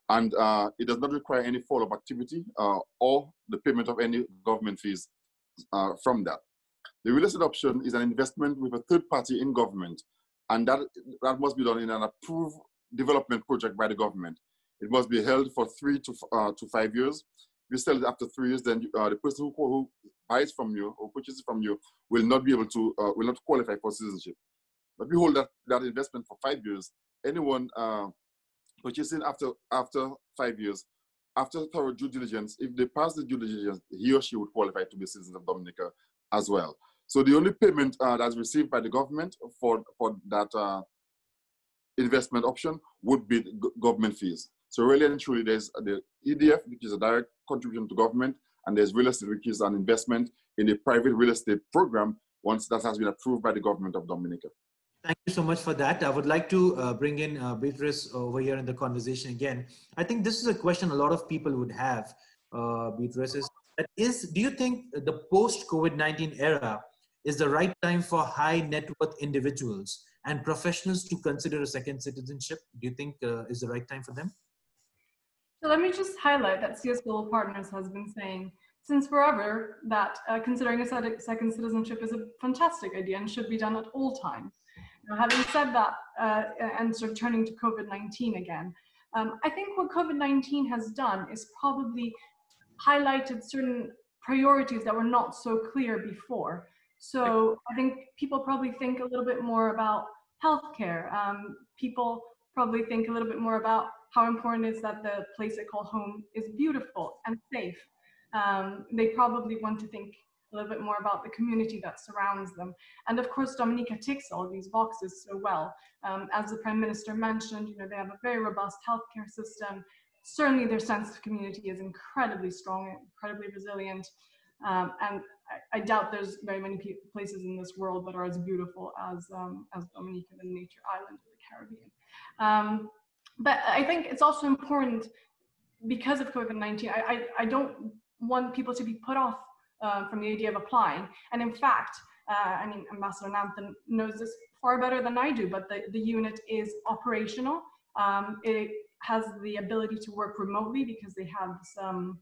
and uh, it does not require any follow-up activity uh, or the payment of any government fees uh, from that. The real estate option is an investment with a third party in government, and that that must be done in an approved development project by the government. It must be held for three to uh, to five years. You sell it after three years, then uh, the person who, who buys from you or purchases from you will not be able to, uh, will not qualify for citizenship. But if you hold that, that investment for five years, anyone uh, purchasing after, after five years, after thorough due diligence, if they pass the due diligence, he or she would qualify to be a citizen of Dominica as well. So the only payment uh, that's received by the government for, for that uh, investment option would be government fees. So really and truly, there's the EDF, which is a direct contribution to government, and there's real estate, which is an investment in a private real estate program once that has been approved by the government of Dominica. Thank you so much for that. I would like to uh, bring in uh, Beatrice over here in the conversation again. I think this is a question a lot of people would have, uh, Beatrice, is, is do you think the post-COVID-19 era is the right time for high net worth individuals and professionals to consider a second citizenship? Do you think uh, is the right time for them? So let me just highlight that CS Global Partners has been saying since forever that uh, considering a second citizenship is a fantastic idea and should be done at all times. Now, having said that, uh, and sort of turning to COVID-19 again, um, I think what COVID-19 has done is probably highlighted certain priorities that were not so clear before. So I think people probably think a little bit more about healthcare. Um, people probably think a little bit more about how important is that the place they call home is beautiful and safe. Um, they probably want to think a little bit more about the community that surrounds them. And of course, Dominica ticks all these boxes so well. Um, as the Prime Minister mentioned, you know, they have a very robust healthcare system. Certainly their sense of community is incredibly strong, incredibly resilient. Um, and I, I, doubt there's very many places in this world that are as beautiful as, um, as Dominica, the nature island of the Caribbean. But I think it's also important because of COVID-19, I, I, I don't want people to be put off uh, from the idea of applying. And in fact, uh, I mean, Ambassador Nanton knows this far better than I do, but the, the unit is operational. Um, it has the ability to work remotely because they have some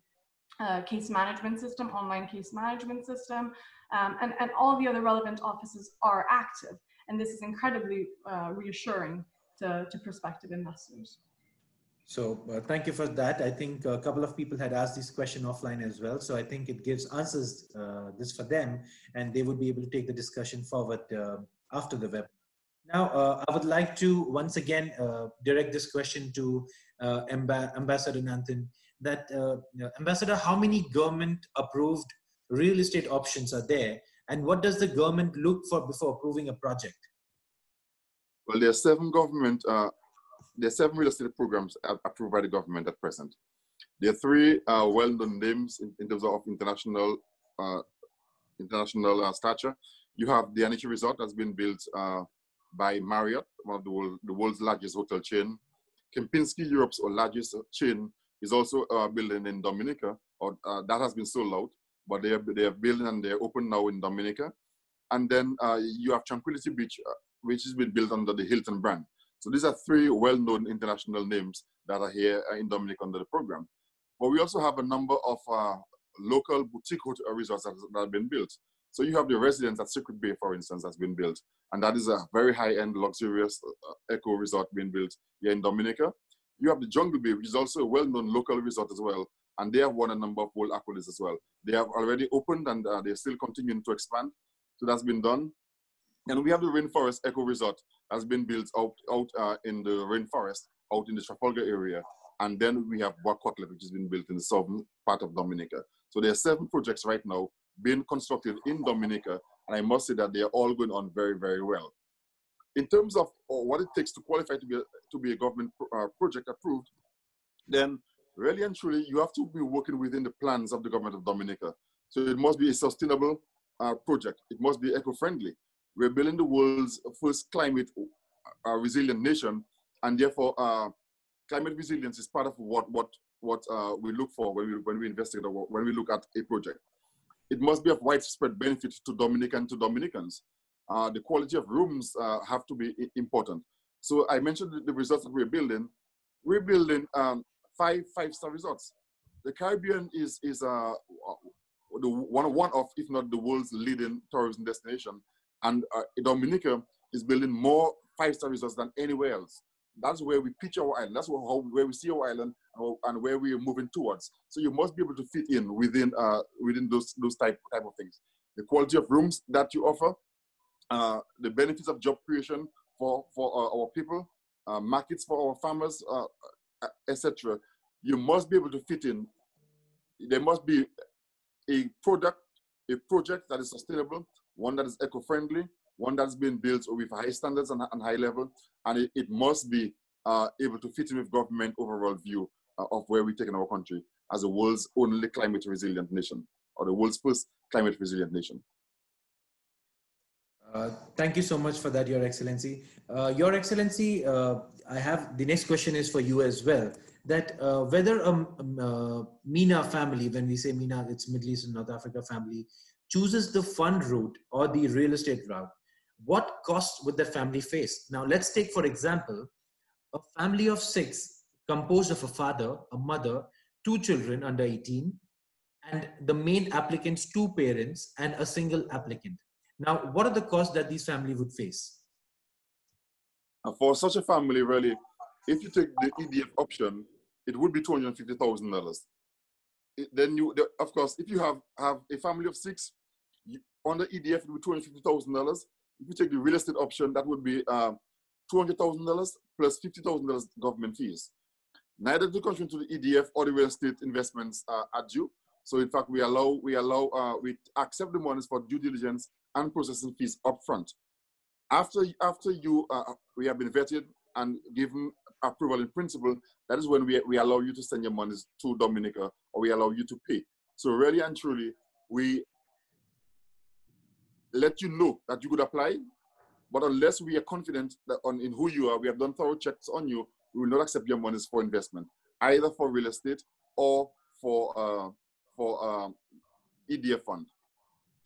uh, case management system, online case management system, um, and, and all the other relevant offices are active. And this is incredibly uh, reassuring to, to prospective investors. So uh, thank you for that. I think a couple of people had asked this question offline as well. So I think it gives answers uh, this for them and they would be able to take the discussion forward uh, after the web. Now, uh, I would like to once again uh, direct this question to uh, Amb Ambassador Nanton that Ambassador, how many government approved real estate options are there and what does the government look for before approving a project? Well, there are seven government, uh, there are seven real estate programs approved by the government at present. There are three uh, well-known names in, in, terms of international uh, international uh, stature. You have the Anichi Resort that's been built uh, by Marriott, one of the, world, the world's largest hotel chain. Kempinski, Europe's largest chain, is also uh, building in Dominica, or that has been sold out, but they are, they are building and they're open now in Dominica. And then you have Tranquility Beach, which has been built under the Hilton brand. So these are three well-known international names that are here uh, in Dominica under the program. But we also have a number of uh, local boutique hotel resorts that, that have been built. So you have the residence at Secret Bay, for instance, that's been built. And that is a very high-end, luxurious uh, eco resort being built here in Dominica. You have the Jungle Bay, which is also a well-known local resort as well. And they have won a number of world accolades as well. They have already opened and uh, they're still continuing to expand. So that's been done. And we have the Rainforest Eco Resort that's been built out, out uh, in the rainforest, out in the Trafalgar area. And then we have Côtelet, which has been built in the southern part of Dominica. So there are seven projects right now being constructed in Dominica, and I must say that they are all going on very, very well. In terms of uh, what it takes to qualify to be a, to be a government uh, project approved, then really and truly, you have to be working within the plans of the government of Dominica. So it must be a sustainable uh, project. It must be eco-friendly. We're building the world's first climate uh, resilient nation, and therefore uh, climate resilience is part of what what what uh, we look for when we when we investigate or when we look at a project. It must be of widespread benefit to Dominican to Dominicans. Uh, the quality of rooms uh, have to be important. So I mentioned the, the results that we're building. We're building um, five five-star resorts. The Caribbean is is uh, the one one of, if not the world's leading tourism destination, and uh, Dominica is building more five-star resorts than anywhere else. That's where we pitch our island. That's where, how, where we see our island and where we are moving towards. So you must be able to fit in within uh, within those those type type of things. The quality of rooms that you offer, uh, the benefits of job creation for for uh, our people, uh, markets for our farmers, uh, uh, etc. You must be able to fit in. There must be a product, a project that is sustainable, one that is eco-friendly, one that's been built with high standards and, and high level, and it, it must be uh, able to fit in with government overall view uh, of where we're taking our country as the world's only climate resilient nation, or the world's first climate resilient nation. Uh, thank you so much for that, Your Excellency. Uh, Your Excellency, uh, I have the next question is for you as well. That uh, whether a um, MENA family, when we say MENA, it's Middle East and North Africa family, chooses the fund route or the real estate route, what costs would that family face? Now, let's take, for example, a family of six composed of a father, a mother, two children under 18, and the main applicant's two parents and a single applicant. Now, what are the costs that these family would face? For such a family, really, if you take the EDF option, it would be $250,000. Then you, of course, if you have, have a family of six, under EDF, it would be $250,000. If you take the real estate option, that would be um, $200,000 plus $50,000 government fees. Neither the contribution to the EDF or the real estate investments uh, are due. So in fact, we allow, we allow, uh, we accept the monies for due diligence and processing fees upfront. After, after you, uh, we have been vetted and given approval in principle, that is when we, we allow you to send your monies to Dominica or we allow you to pay. So really and truly, we let you know that you could apply. But unless we are confident that on in who you are, we have done thorough checks on you, we will not accept your monies for investment, either for real estate or for uh, for um, EDF fund.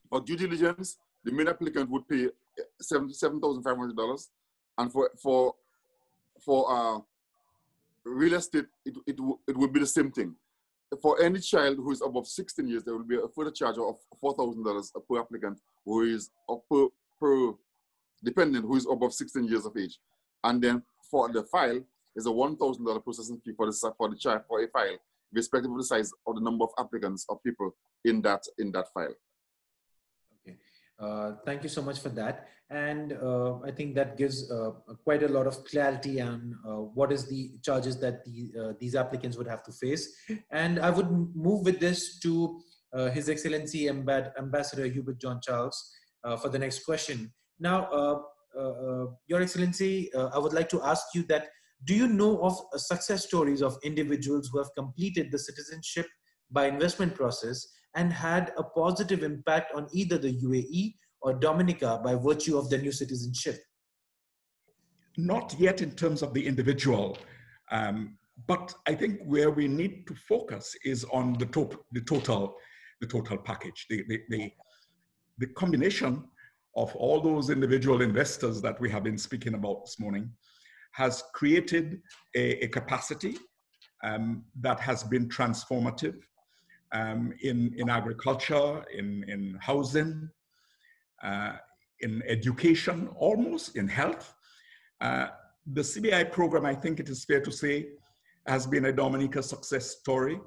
For due diligence, the main applicant would pay seventy-seven thousand five hundred dollars, and for for for uh, real estate, it, it, it would be the same thing for any child who is above 16 years, there will be a further charge of $4,000 per applicant who is per, per dependent who is above 16 years of age. And then for the file is a $1,000 processing fee for the, for the child for a file, irrespective of the size or the number of applicants or people in that, in that file. Uh, thank you so much for that. And uh, I think that gives uh, quite a lot of clarity on uh, what is the charges that the, uh, these applicants would have to face. And I would move with this to His Excellency Ambassador Hubert John Charles for the next question. Now, Your Excellency, I would like to ask you that do you know of success stories of individuals who have completed the citizenship by investment process and had a positive impact on either the UAE or Dominica by virtue of their new citizenship? Not yet in terms of the individual, um, but I think where we need to focus is on the, to the total, the total package, the, the, the, the combination of all those individual investors that we have been speaking about this morning has created a, a capacity um, that has been transformative um, in, in agriculture, in, in housing, uh, in education, almost in health. Uh, the CBI program, I think it is fair to say, has been a Dominica success story,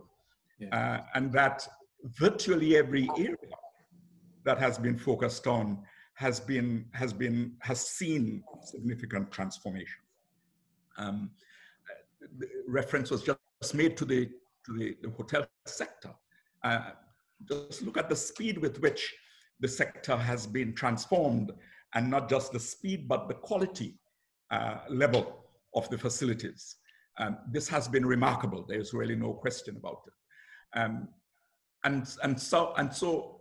yeah. uh, and that virtually every area that has been focused on has been has been has seen significant transformation. Um, reference was just made to the to the, the hotel sector. Uh, just look at the speed with which the sector has been transformed, and not just the speed, but the quality uh, level of the facilities. Um, this has been remarkable. There's really no question about it. Um, and, and, so, and so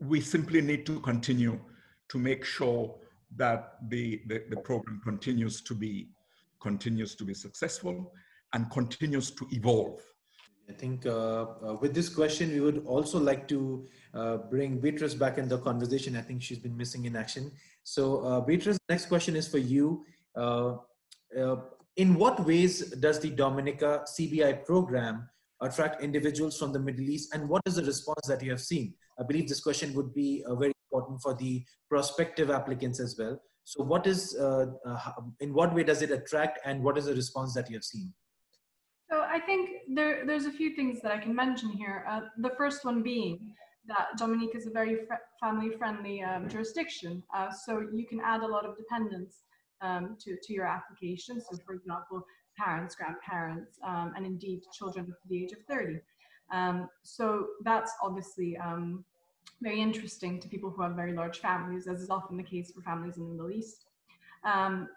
we simply need to continue to make sure that the, the, the program continues to be continues to be successful and continues to evolve. I think uh, uh, with this question, we would also like to uh, bring Beatrice back in the conversation. I think she's been missing in action. So, uh, Beatrice, next question is for you. Uh, uh, in what ways does the Dominica CBI program attract individuals from the Middle East, and what is the response that you have seen? I believe this question would be very important for the prospective applicants as well. So, what is in what way does it attract, and what is the response that you have seen? So, I think there, there's a few things that I can mention here. Uh, the first one being that Dominica is a very family-friendly um, jurisdiction, uh, so you can add a lot of dependents um, to, to your application. So for example, parents, grandparents, um, and indeed children up to the age of 30. Um, so that's obviously um, very interesting to people who have very large families, as is often the case for families in the Middle East. Um,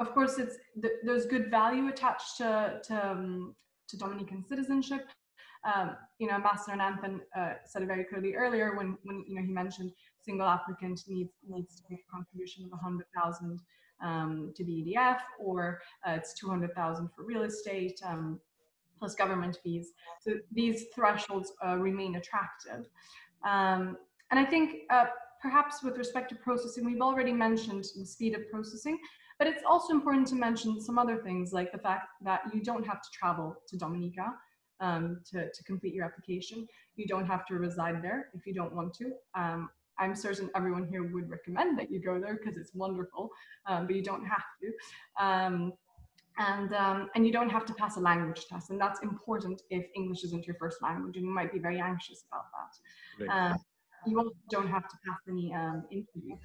of course, it's th there's good value attached to, to, um, to Dominican citizenship. Um, you know, Ambassador Nanton uh, said it very clearly earlier when, when you know he mentioned single applicant needs needs to make a contribution of 100,000 um, to the EDF, or uh, it's 200,000 for real estate um, plus government fees. So these thresholds uh, remain attractive. Um, and I think uh, perhaps with respect to processing, we've already mentioned the speed of processing, but it's also important to mention some other things like the fact that you don't have to travel to Dominica um, to, to complete your application. You don't have to reside there if you don't want to. Um, I'm certain everyone here would recommend that you go there because it's wonderful, um, but you don't have to. Um, and, um, and you don't have to pass a language test. And that's important if English isn't your first language and you might be very anxious about that. Right. Um, you also don't have to pass any um, interview.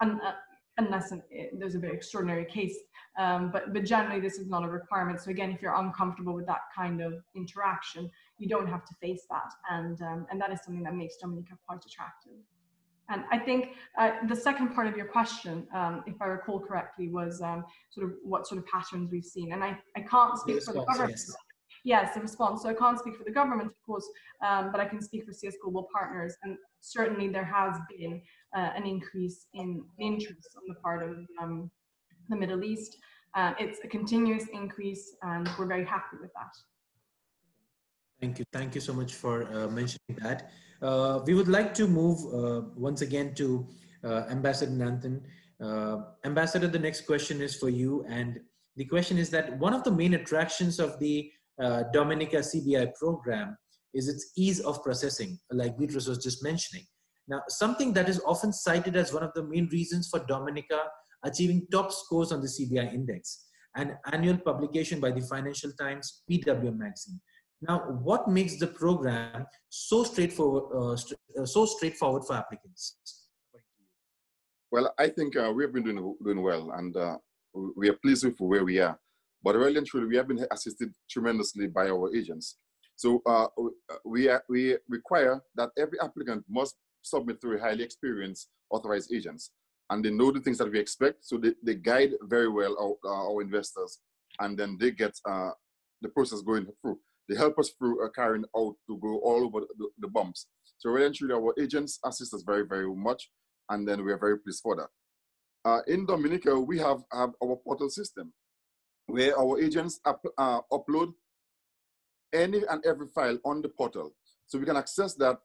Un uh, unless an, there's a very extraordinary case. Um, but, but generally, this is not a requirement. So again, if you're uncomfortable with that kind of interaction, you don't have to face that. And, um, and that is something that makes Dominica quite attractive. And I think uh, the second part of your question, um, if I recall correctly, was um, sort of what sort of patterns we've seen. And I, I can't speak for the government. Yes. Yes. the response. So I can't speak for the government, of course, um, but I can speak for CS Global Partners. And certainly there has been uh, an increase in interest on the part of um, the Middle East. Uh, it's a continuous increase, and we're very happy with that. Thank you. Thank you so much for uh, mentioning that. Uh, we would like to move uh, once again to uh, Ambassador Nanton. Ambassador, the next question is for you. And the question is that one of the main attractions of the uh, Dominica CBI program is its ease of processing, like Beatrice was just mentioning. Now, something that is often cited as one of the main reasons for Dominica achieving top scores on the CBI index, an annual publication by the Financial Times PWM magazine. Now, what makes the program so straightforward, uh, uh, so straightforward for applicants? Well, I think uh, we have been doing, doing well, and uh, we are pleased with where we are. But really and truly, we have been assisted tremendously by our agents. So uh, we, are, we require that every applicant must submit through highly experienced authorized agents. and they know the things that we expect. So they, they guide very well our, uh, our investors, and then they get uh, the process going through. They help us through uh, carrying out to go all over the, the bumps. So really and truly, our agents assist us very, very much, and then we are very pleased for that. Uh, in Dominica, we have, have our portal system where our agents up, uh, upload any and every file on the portal. So we can access that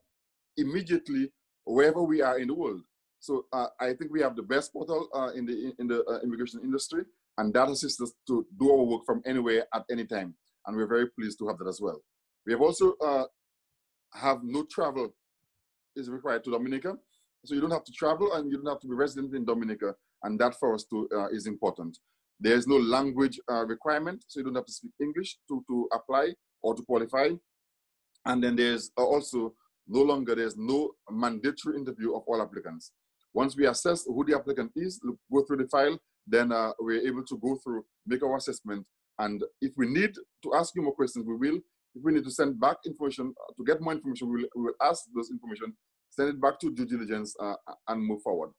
immediately wherever we are in the world. So uh, I think we have the best portal uh, in the in the uh, immigration industry, and that assists us to do our work from anywhere at any time. And we're very pleased to have that as well. We have also uh, have no travel is required to Dominica, so you don't have to travel and you don't have to be resident in Dominica, and that for us too uh, is important. There's no language uh, requirement, so you don't have to speak English to, to apply or to qualify. And then there's also no longer, there's no mandatory interview of all applicants. Once we assess who the applicant is, look, go through the file, then uh, we're able to go through, make our assessment. And if we need to ask you more questions, we will. If we need to send back information, uh, to get more information, we will, we will ask those information, send it back to due diligence uh, and move forward.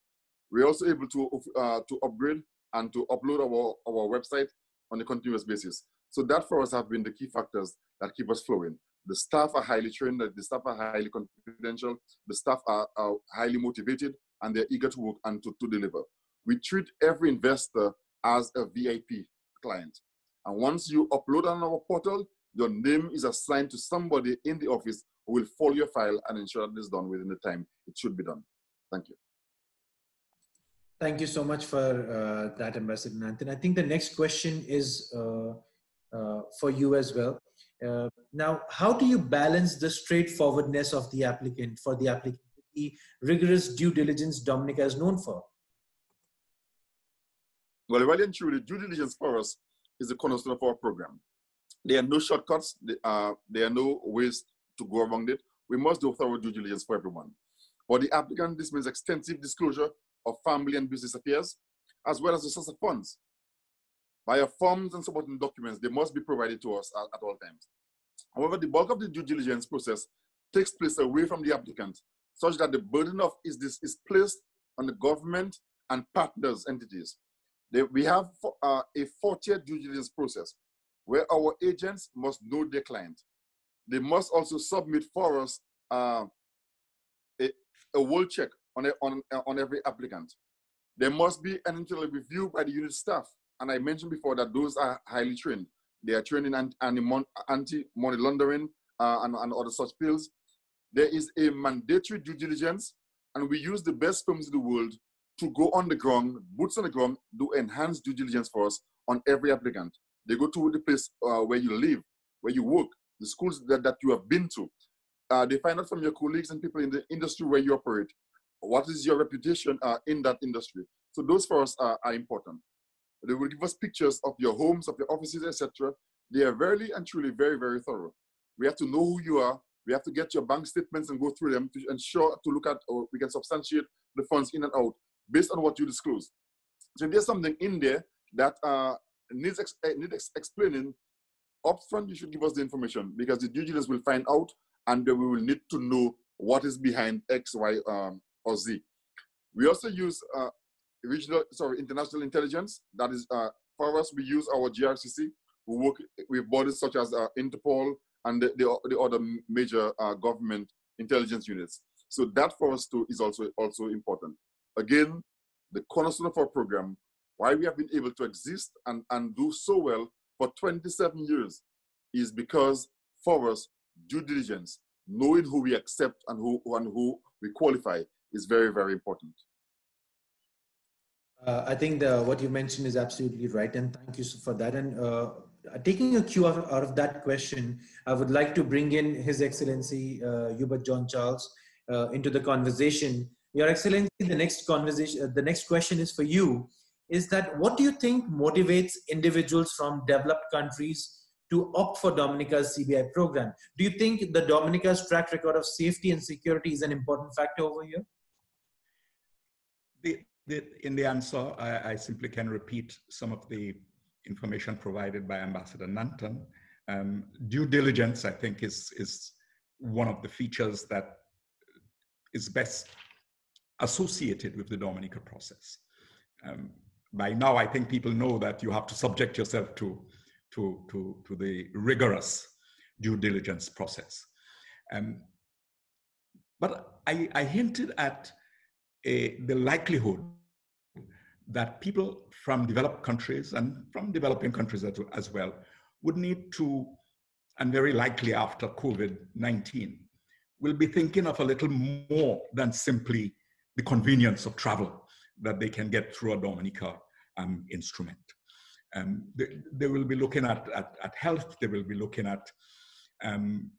We're also able to, uh, to upgrade and to upload our, our website on a continuous basis. So that for us have been the key factors that keep us flowing. The staff are highly trained, the staff are highly confidential, the staff are, are highly motivated, and they're eager to work and to, to deliver. We treat every investor as a VIP client. And once you upload on our portal, your name is assigned to somebody in the office who will follow your file and ensure that it's done within the time it should be done. Thank you. Thank you so much for uh, that, Ambassador Nanton. I think the next question is uh, uh, for you as well. Uh, now, how do you balance the straightforwardness of the applicant for the applicant, the rigorous due diligence Dominica is known for? Well, really and truly, due diligence for us is the cornerstone of our program. There are no shortcuts. There are no ways to go around it. We must do thorough due diligence for everyone. For the applicant, this means extensive disclosure of family and business affairs, as well as the source of funds. Via forms and supporting documents, they must be provided to us at, at all times. However, the bulk of the due diligence process takes place away from the applicant, such that the burden of is this is placed on the government and partners entities. They, we have uh, a 40 due diligence process where our agents must know their client. They must also submit for us uh, a, a world check on, a, on, on every applicant. There must be an internal review by the unit staff. And I mentioned before that those are highly trained. They are trained in anti-money laundering uh, and, and other such pills. There is a mandatory due diligence, and we use the best firms in the world to go on the ground, boots on the ground, do enhanced due diligence for us on every applicant. They go to the place uh, where you live, where you work, the schools that, that you have been to. Uh, they find out from your colleagues and people in the industry where you operate what is your reputation uh, in that industry? So those for us are, are important. They will give us pictures of your homes, of your offices, etc. They are very and truly very, very thorough. We have to know who you are. We have to get your bank statements and go through them to ensure to look at or we can substantiate the funds in and out based on what you disclose. So if there's something in there that uh, needs, ex eh, needs explaining, upfront you should give us the information because the due diligence will find out and we will need to know what is behind X, Y, um, or Z. We also use uh, regional, sorry, international intelligence. That is, uh, for us, we use our JRCC. We work with bodies such as uh, Interpol and the, the, the other major uh, government intelligence units. So that for us too is also, also important. Again, the cornerstone of our program, why we have been able to exist and, and do so well for 27 years is because for us, due diligence, knowing who we accept and who, and who we qualify is very, very important. Uh, I think the, what you mentioned is absolutely right, and thank you for that. And uh, taking a cue out, out, of that question, I would like to bring in His Excellency uh, Hubert John Charles uh, into the conversation. Your Excellency, the next conversation, uh, the next question is for you. Is that what do you think motivates individuals from developed countries to opt for Dominica's CBI program? Do you think the Dominica's track record of safety and security is an important factor over here? In the answer, I, I, simply can repeat some of the information provided by Ambassador Nanton. Um, due diligence, I think, is, is one of the features that is best associated with the Dominica process. Um, by now, I think people know that you have to subject yourself to, to, to, to the rigorous due diligence process. Um, but I, I hinted at the likelihood that people from developed countries and from developing countries as, as well would need to, and very likely after COVID 19, will be thinking of a little more than simply the convenience of travel that they can get through a Dominica um, instrument. Um, they, they, will be looking at, at, at, health, they will be looking at um,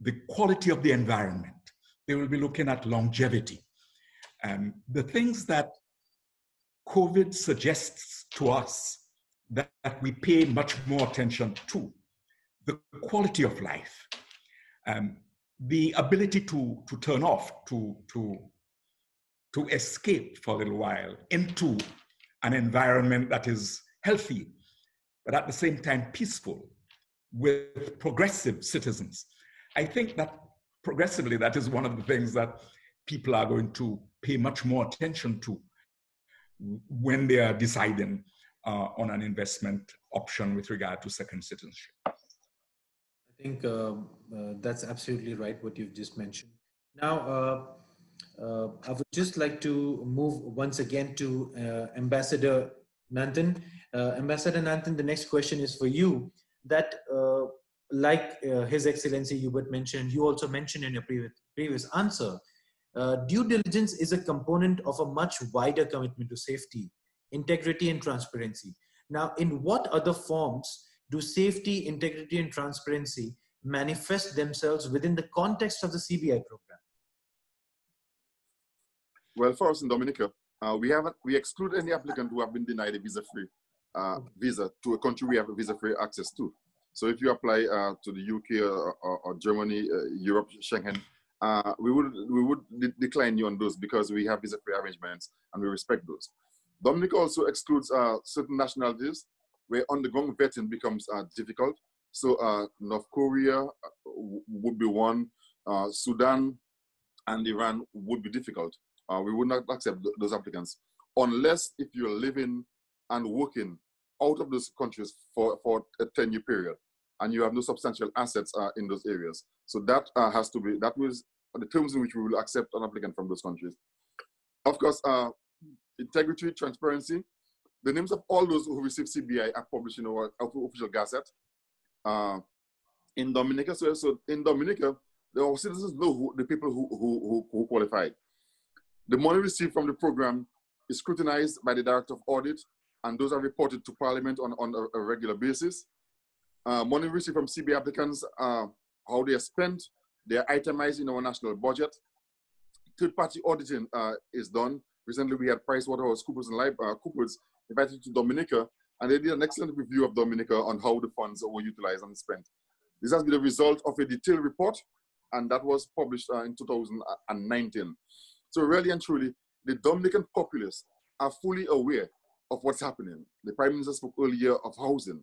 the quality of the environment, they will be looking at longevity. Um, the things that COVID suggests to us that, that, we pay much more attention to the quality of life, um, the ability to, to turn off, to, to, to escape for a little while into an environment that is healthy, but at the same time peaceful with progressive citizens. I think that progressively, that is one of the things that people are going to pay much more attention to when they are deciding uh, on an investment option with regard to second citizenship. I think uh, uh, that's absolutely right, what you've just mentioned. Now, uh, uh, I would just like to move once again to uh, Ambassador Nanton. Ambassador Nanton, the next question is for you. That, like His Excellency Hubert mentioned, you also mentioned in your previous, previous answer, uh, due diligence is a component of a much wider commitment to safety, integrity, and transparency. Now, in what other forms do safety, integrity, and transparency manifest themselves within the context of the CBI program? Well, first in Dominica, uh, we haven't we exclude any applicant who have been denied a visa-free uh, visa to a country we have a visa-free access to. So if you apply uh, to the UK or, or, or Germany, uh, Europe, Schengen, uh, we would we would de decline you on those because we have visa-free arrangements and we respect those. Dominica also excludes uh, certain nationalities where underground vetting becomes uh, difficult. So uh, North Korea uh, would be one, uh, Sudan and Iran would be difficult. we would not accept th those applicants unless if you're living and working out of those countries for, for a 10-year period and you have no substantial assets in those areas. So that uh, has to be, that was the terms in which we will accept an applicant from those countries. Of course, uh, integrity, transparency. The names of all those who receive CBI are published in our official gazette. Uh, in Dominica, so, so in Dominica, the citizens know who, the people who, who, who, qualified. The money received from the program is scrutinized by the Director of Audit, and those are reported to Parliament on, on a, a regular basis. Uh, money received from CBI applicants uh, how they are spent. They are itemized in our national budget. Third-party auditing uh, is done. Recently, we had PricewaterhouseCoopers and uh, Coopers invited to Dominica, and they did an excellent review of Dominica on how the funds were utilized and spent. This has been the result of a detailed report, and that was published uh, in 2019. So really and truly, the Dominican populace are fully aware of what's happening. The Prime Minister spoke earlier of housing.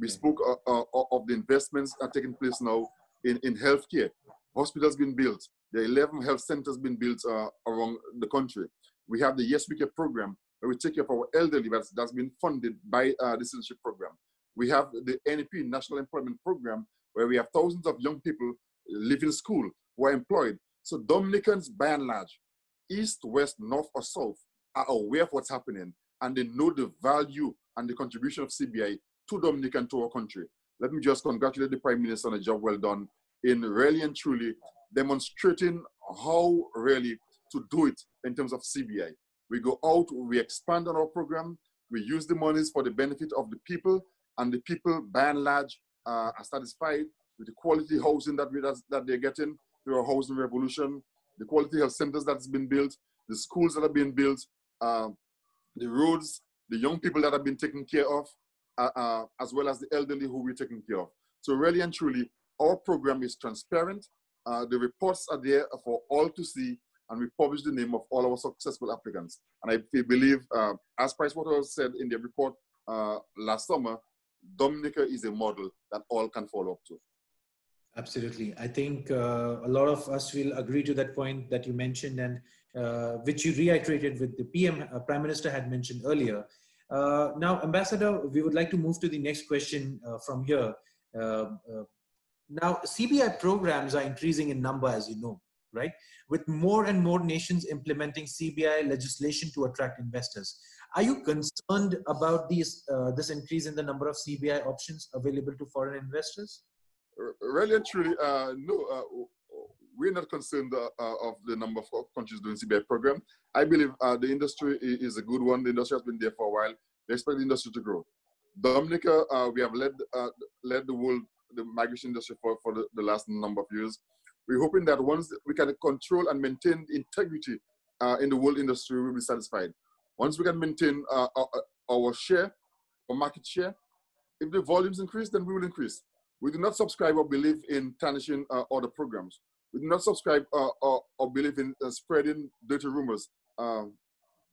We spoke uh, uh, of the investments that are taking place now in, in healthcare. Hospitals being built. There are 11 health centers being built uh, around the country. We have the Yes We Care program where we take care of our elderly that's, that's been funded by uh, the citizenship program. We have the NEP, National Employment Program, where we have thousands of young people live in school who are employed. So Dominicans, by and large, east, west, north, or south, are aware of what's happening and they know the value and the contribution of CBI to Dominica and to our country let me just congratulate the Prime Minister on a job well done in really and truly demonstrating how really to do it in terms of CBI. We go out, we expand on our program, we use the monies for the benefit of the people, and the people, by and large, uh, are satisfied with the quality housing that, we, that they're getting through our housing revolution, the quality health centers that's been built, the schools that are being built, uh, the roads, the young people that have been taken care of, uh, uh, as well as the elderly who we're taking care of. So really and truly, our program is transparent. Uh, the reports are there for all to see, and we publish the name of all our successful applicants. And I believe, uh, as Pricewaterhouse said in their report last summer, Dominica is a model that all can follow up to. Absolutely. I think uh, a lot of us will agree to that point that you mentioned. And uh, which you reiterated with the PM, uh, Prime Minister had mentioned earlier. Uh, now, Ambassador, we would like to move to the next question uh, from here. Uh, now, CBI programs are increasing in number, as you know, right? With more and more nations implementing CBI legislation to attract investors. Are you concerned about these, this increase in the number of CBI options available to foreign investors? Really and truly, no we're not concerned uh, uh, of the number of countries doing CBI program. I believe uh, the industry is a good one. The industry has been there for a while. We expect the industry to grow. Dominica, uh, we have led uh, led the world, the migration industry for, for the, the, last number of years. We're hoping that once we can control and maintain integrity uh, in the world industry, we'll be satisfied. Once we can maintain our, our share, our market share, if the volumes increase, then we will increase. We do not subscribe or believe in tarnishing other programs we do not subscribe uh, or, or, believe in uh, spreading dirty rumors um,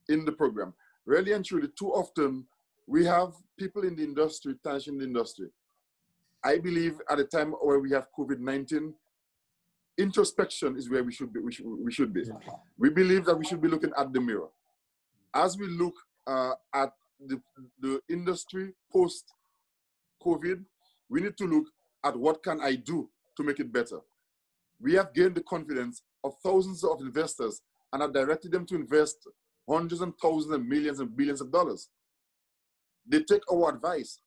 in the program. Really and truly, too often we have people in the industry touching the industry. I believe at a time where we have COVID-19, introspection is where we should be. We should, we should be. We believe that we should be looking at the mirror. As we look uh, at the, the industry post-COVID, we need to look at what can I do to make it better we have gained the confidence of thousands of investors and have directed them to invest hundreds and thousands and millions and billions of dollars. They take our advice.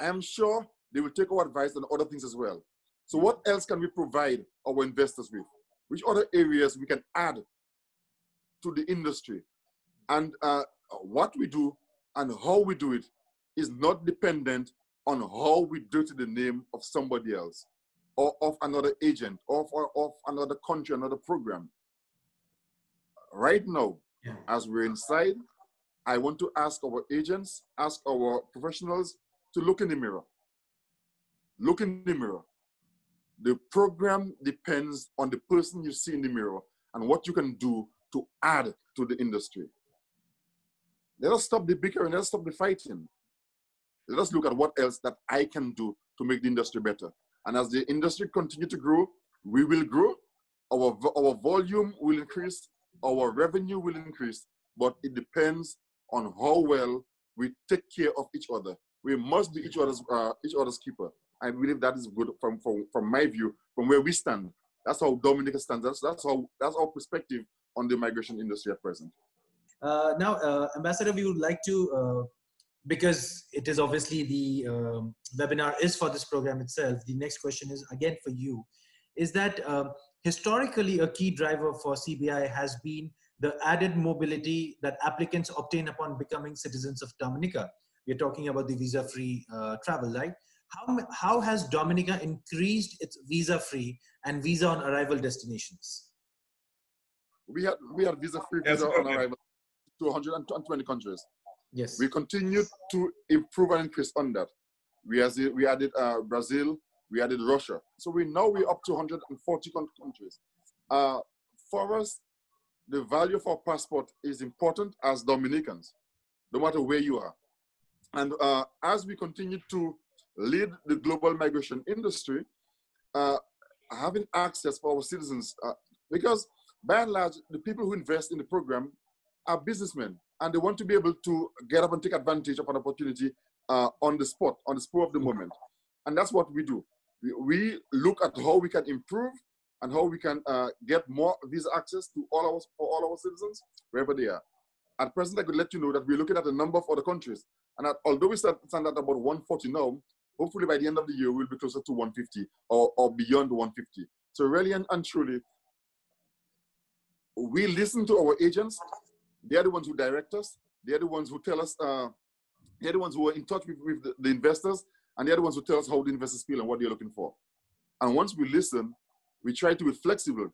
I am sure they will take our advice on other things as well. So what else can we provide our investors with? Which other areas we can add to the industry? And uh, what we do and how we do it is not dependent on how we dirty the name of somebody else or of another agent or of, of another country, another program. Right now, yeah. as we're inside, I want to ask our agents, ask our professionals to look in the mirror. Look in the mirror. The program depends on the person you see in the mirror and what you can do to add to the industry. Let us stop the bickering, let us stop the fighting. Let us look at what else that I can do to make the industry better. And as the industry continue to grow, we will grow. Our, our volume will increase. Our revenue will increase. But it depends on how well we take care of each other. We must be each other's, uh, each other's keeper. I believe that is good from, from, from my view, from where we stand. That's how Dominica stands. That's, that's, how, that's our perspective on the migration industry at present. Uh, now, uh, Ambassador, we would like to uh, because it is obviously the um, webinar is for this program itself, the next question is again for you, is that um, historically a key driver for CBI has been the added mobility that applicants obtain upon becoming citizens of Dominica. We're talking about the visa-free uh, travel, right? How, how has Dominica increased its visa-free and visa on arrival destinations? We had, we had visa-free visa on arrival to 120 countries. Yes. We continue to improve and increase on that. We, has, we added uh, Brazil, we added Russia. So we now we're up to 140 countries. Uh, for us, the value of our passport is important as Dominicans, no matter where you are. And uh, as we continue to lead the global migration industry, uh, having access for our citizens, uh, because by and large, the people who invest in the program are businessmen and they want to be able to get up and take advantage of an opportunity uh, on the spot, on the spur of the moment. And that's what we do. We, we look at how we can improve and how we can uh, get more visa access to all our, for all our citizens, wherever they are. At present, I could let you know that we're looking at a number of other countries. And that, although we stand at about 140 now, hopefully by the end of the year, we'll be closer to 150 or, or beyond 150. So really and, and truly, we listen to our agents they're the ones who direct us. They're the ones who tell us, uh, they're the ones who are in touch with, with the, the, investors, and they're the ones who tell us how the investors feel and what they're looking for. And once we listen, we try to be flexible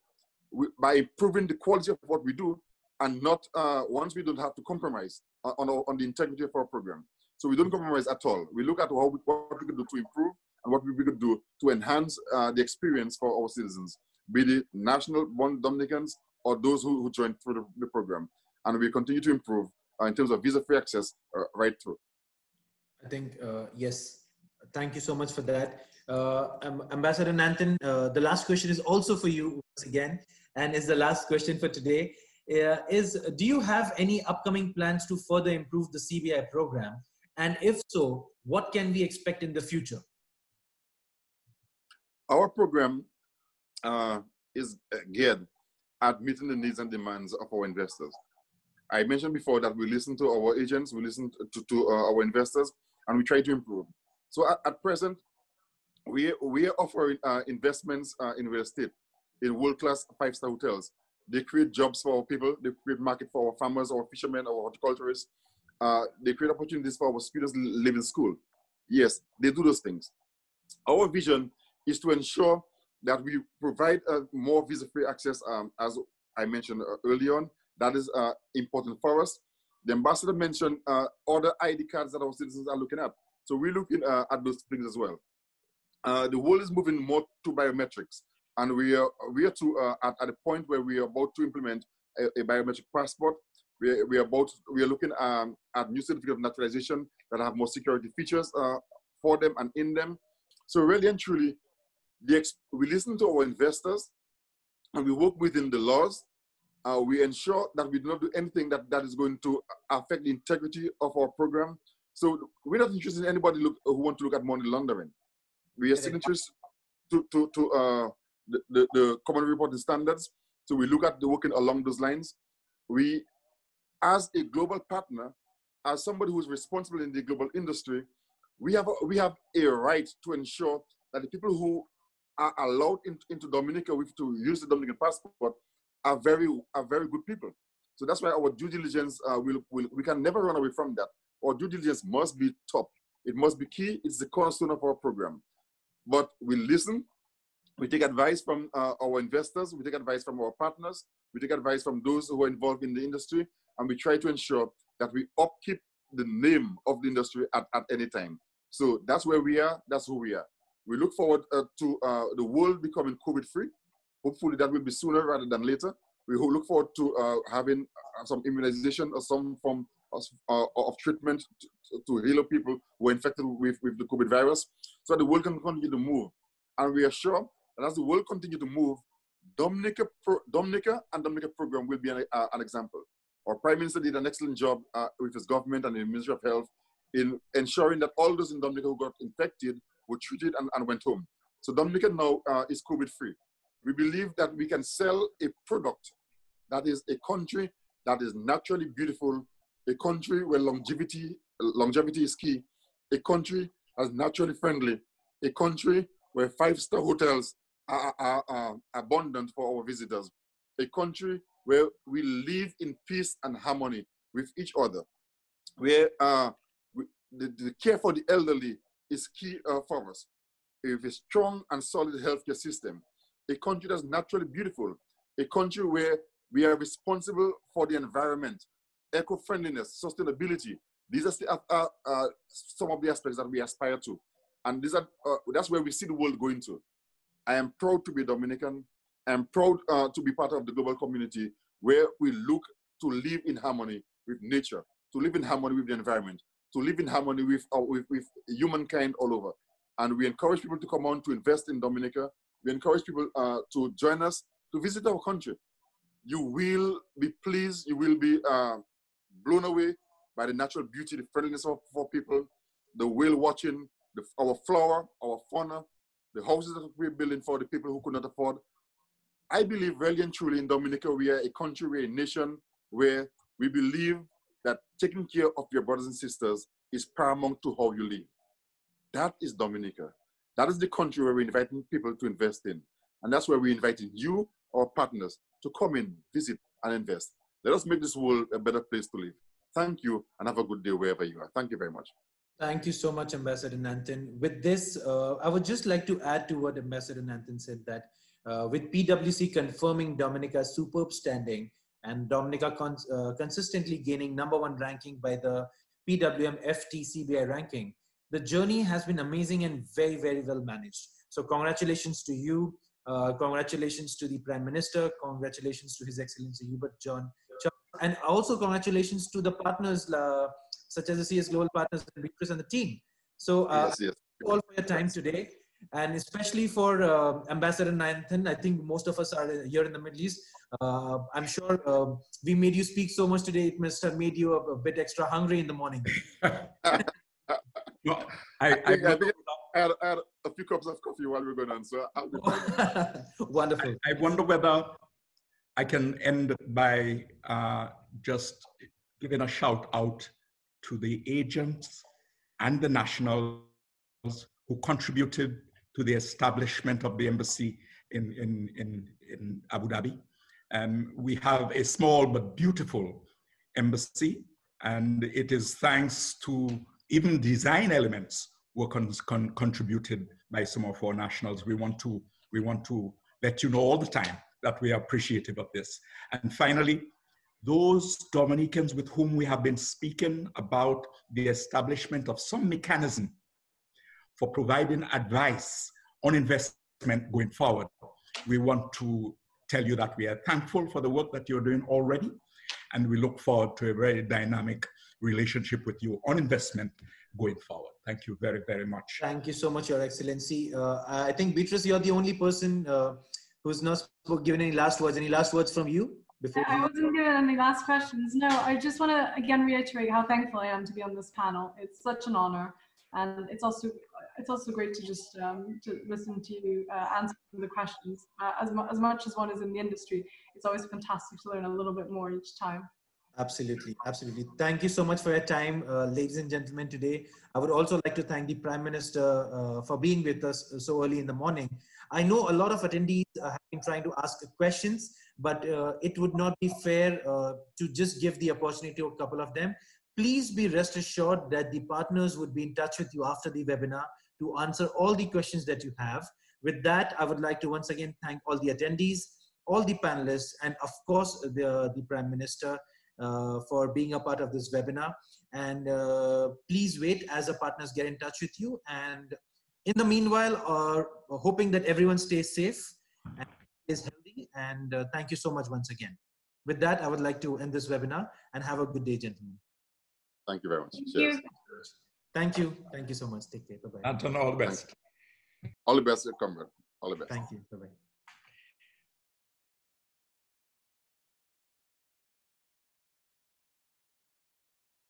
by improving the quality of what we do and not, uh, once we don't have to compromise on, on the integrity of our program. So we don't compromise at all. We look at how we, what we can do to improve and what we can do to enhance uh, the experience for our citizens, be the national born Dominicans or those who, who join through the, the program and we continue to improve uh, in terms of visa-free access uh, right through. I think, uh, yes. Thank you so much for that. Ambassador Nanton, the last question is also for you once again, and is the last question for today. uh, is do you have any upcoming plans to further improve the CBI program? And if so, what can we expect in the future? Our program uh, is geared at meeting the needs and demands of our investors. I mentioned before that we listen to our agents, we listen to, to uh, our investors, and we try to improve. So at, at present, we, we are offering uh, investments uh, in real estate in world-class five-star hotels. They create jobs for our people. They create market for our farmers, our fishermen, our horticulturists. Uh, they create opportunities for our students live in school. Yes, they do those things. Our vision is to ensure that we provide uh, more visa-free access, um, as I mentioned uh, early on. That is uh, important for us. The ambassador mentioned uh, other ID cards that our citizens are looking at. So we're looking uh, at those things as well. Uh, the world is moving more to biometrics, and we are we are to uh, at, at a point where we are about to implement a, a biometric passport. We are, we are about we are looking um, at new certificate of naturalization that have more security features uh, for them and in them. So really and truly, we listen to our investors, and we work within the laws. Uh, we ensure that we do not do anything that, that is going to affect the integrity of our program. So we're not interested in anybody look, who want to look at money laundering. We are signatories to, to, to uh, the, the, the common reporting standards. So we look at the working along those lines. We, as a global partner, as somebody who is responsible in the global industry, we have a, we have a right to ensure that the people who are allowed in, into Dominica with to use the Dominican passport are very are very good people. So that's why our due diligence uh, will, will we can never run away from that. Our due diligence must be top. It must be key. It's the cornerstone of our program. But we listen, we take advice from uh, our investors, we take advice from our partners, we take advice from those who are involved in the industry, and we try to ensure that we upkeep the name of the industry at, at any time. So that's where we are, that's who we are. We look forward uh, to uh, the world becoming COVID free. Hopefully, that will be sooner rather than later. We look forward to uh, having uh, some immunization or some form of, uh, of treatment to, to heal people who are infected with, with the COVID virus so the world can continue to move. And we are sure that as the world continue to move, Dominica, Pro, Dominica and Dominica program will be an, uh, an example. Our Prime Minister did an excellent job uh, with his government and the Ministry of Health in ensuring that all those in Dominica who got infected were treated and, and went home. So Dominica now uh, is COVID-free. We believe that we can sell a product that is a country that is naturally beautiful, a country where longevity, longevity is key, a country as naturally friendly, a country where five-star hotels are, are, are, abundant for our visitors, a country where we live in peace and harmony with each other, where uh, we, the, the, care for the elderly is key uh, for us, with a strong and solid healthcare system, a country that's naturally beautiful, a country where we are responsible for the environment, eco-friendliness, sustainability, these are uh, uh, uh, some of the aspects that we aspire to. And these are, uh, that's where we see the world going to. I am proud to be Dominican. I am proud uh, to be part of the global community where we look to live in harmony with nature, to live in harmony with the environment, to live in harmony with, uh, with, with humankind all over. And we encourage people to come on to invest in Dominica. We encourage people uh, to join us to visit our country. You will be pleased, you will be uh, blown away by the natural beauty, the friendliness of our people, the whale watching, the, our flora, our fauna, the houses that we're building for the people who could not afford. I believe really and truly in Dominica, we are a country, we're a nation where we believe that taking care of your brothers and sisters is paramount to how you live. That is Dominica. That is the country where we're inviting people to invest in. And that's where we're inviting you, our partners, to come in, visit, and invest. Let us make this world a better place to live. Thank you and have a good day wherever you are. Thank you very much. Thank you so much, Ambassador Nanton. With this, uh, I would just like to add to what Ambassador Nanton said that uh, with PwC confirming Dominica's superb standing and Dominica cons uh, consistently gaining number one ranking by the PWM FTCBI ranking, the journey has been amazing and very, very well managed. So congratulations to you. Uh, congratulations to the Prime Minister. Congratulations to His Excellency Hubert John and also congratulations to the partners uh, such as the CS Global Partners and Beatrice and the team. So uh, yes, yes. all for your time today. and especially for uh, Ambassador Nathan. I think most of us are here in the Middle East. Uh, I'm sure uh, we made you speak so much today. It must have made you a, a bit extra hungry in the morning. no, I, I, I, think I, had, I, had, a few cups of coffee while we were going on, so I'll be Wonderful. I, wonder whether I can end by uh, just giving a shout out to the agents and the nationals who contributed to the establishment of the embassy in, in, in, in Abu Dhabi. Um, we have a small but beautiful embassy, and it is thanks to even design elements were con con contributed by some of our nationals. We want to we want to let you know all the time that we are appreciative of this. And finally, those Dominicans with whom we have been speaking about the establishment of some mechanism for providing advice on investment going forward. We want to tell you that we are thankful for the work that you're doing already, and we look forward to a very dynamic relationship with you on investment going forward. Thank you very, very much. Thank you so much, Your Excellency. Uh, I think, Beatrice, you're the only person uh, who's not given any last words. Any last words from you? Before I wasn't given any last questions. No, I just want to again reiterate how thankful I am to be on this panel. It's such an honor, and it's also it's also great to just um, to listen to you uh, answer the questions. Uh, as, mu as much as one is in the industry, it's always fantastic to learn a little bit more each time. Absolutely, absolutely. Thank you so much for your time, uh, ladies and gentlemen, today. I would also like to thank the Prime Minister uh, for being with us so early in the morning. I know a lot of attendees have been trying to ask questions, but uh, it would not be fair uh, to just give the opportunity to a couple of them. Please be rest assured that the partners would be in touch with you after the webinar to answer all the questions that you have. With that, I would like to once again thank all the attendees, all the panelists, and of course, the, the Prime Minister uh, for being a part of this webinar. And uh, please wait as the partners get in touch with you. And in the meanwhile, are uh, hoping that everyone stays safe and is healthy. And uh, thank you so much once again. With that, I would like to end this webinar and have a good day, gentlemen. Thank you very much. Thank Cheers. you. Thank you. Thank you so much. Take care. Bye-bye. Anton, all the best. All the best, comrade. All the best. Thank you. Bye-bye.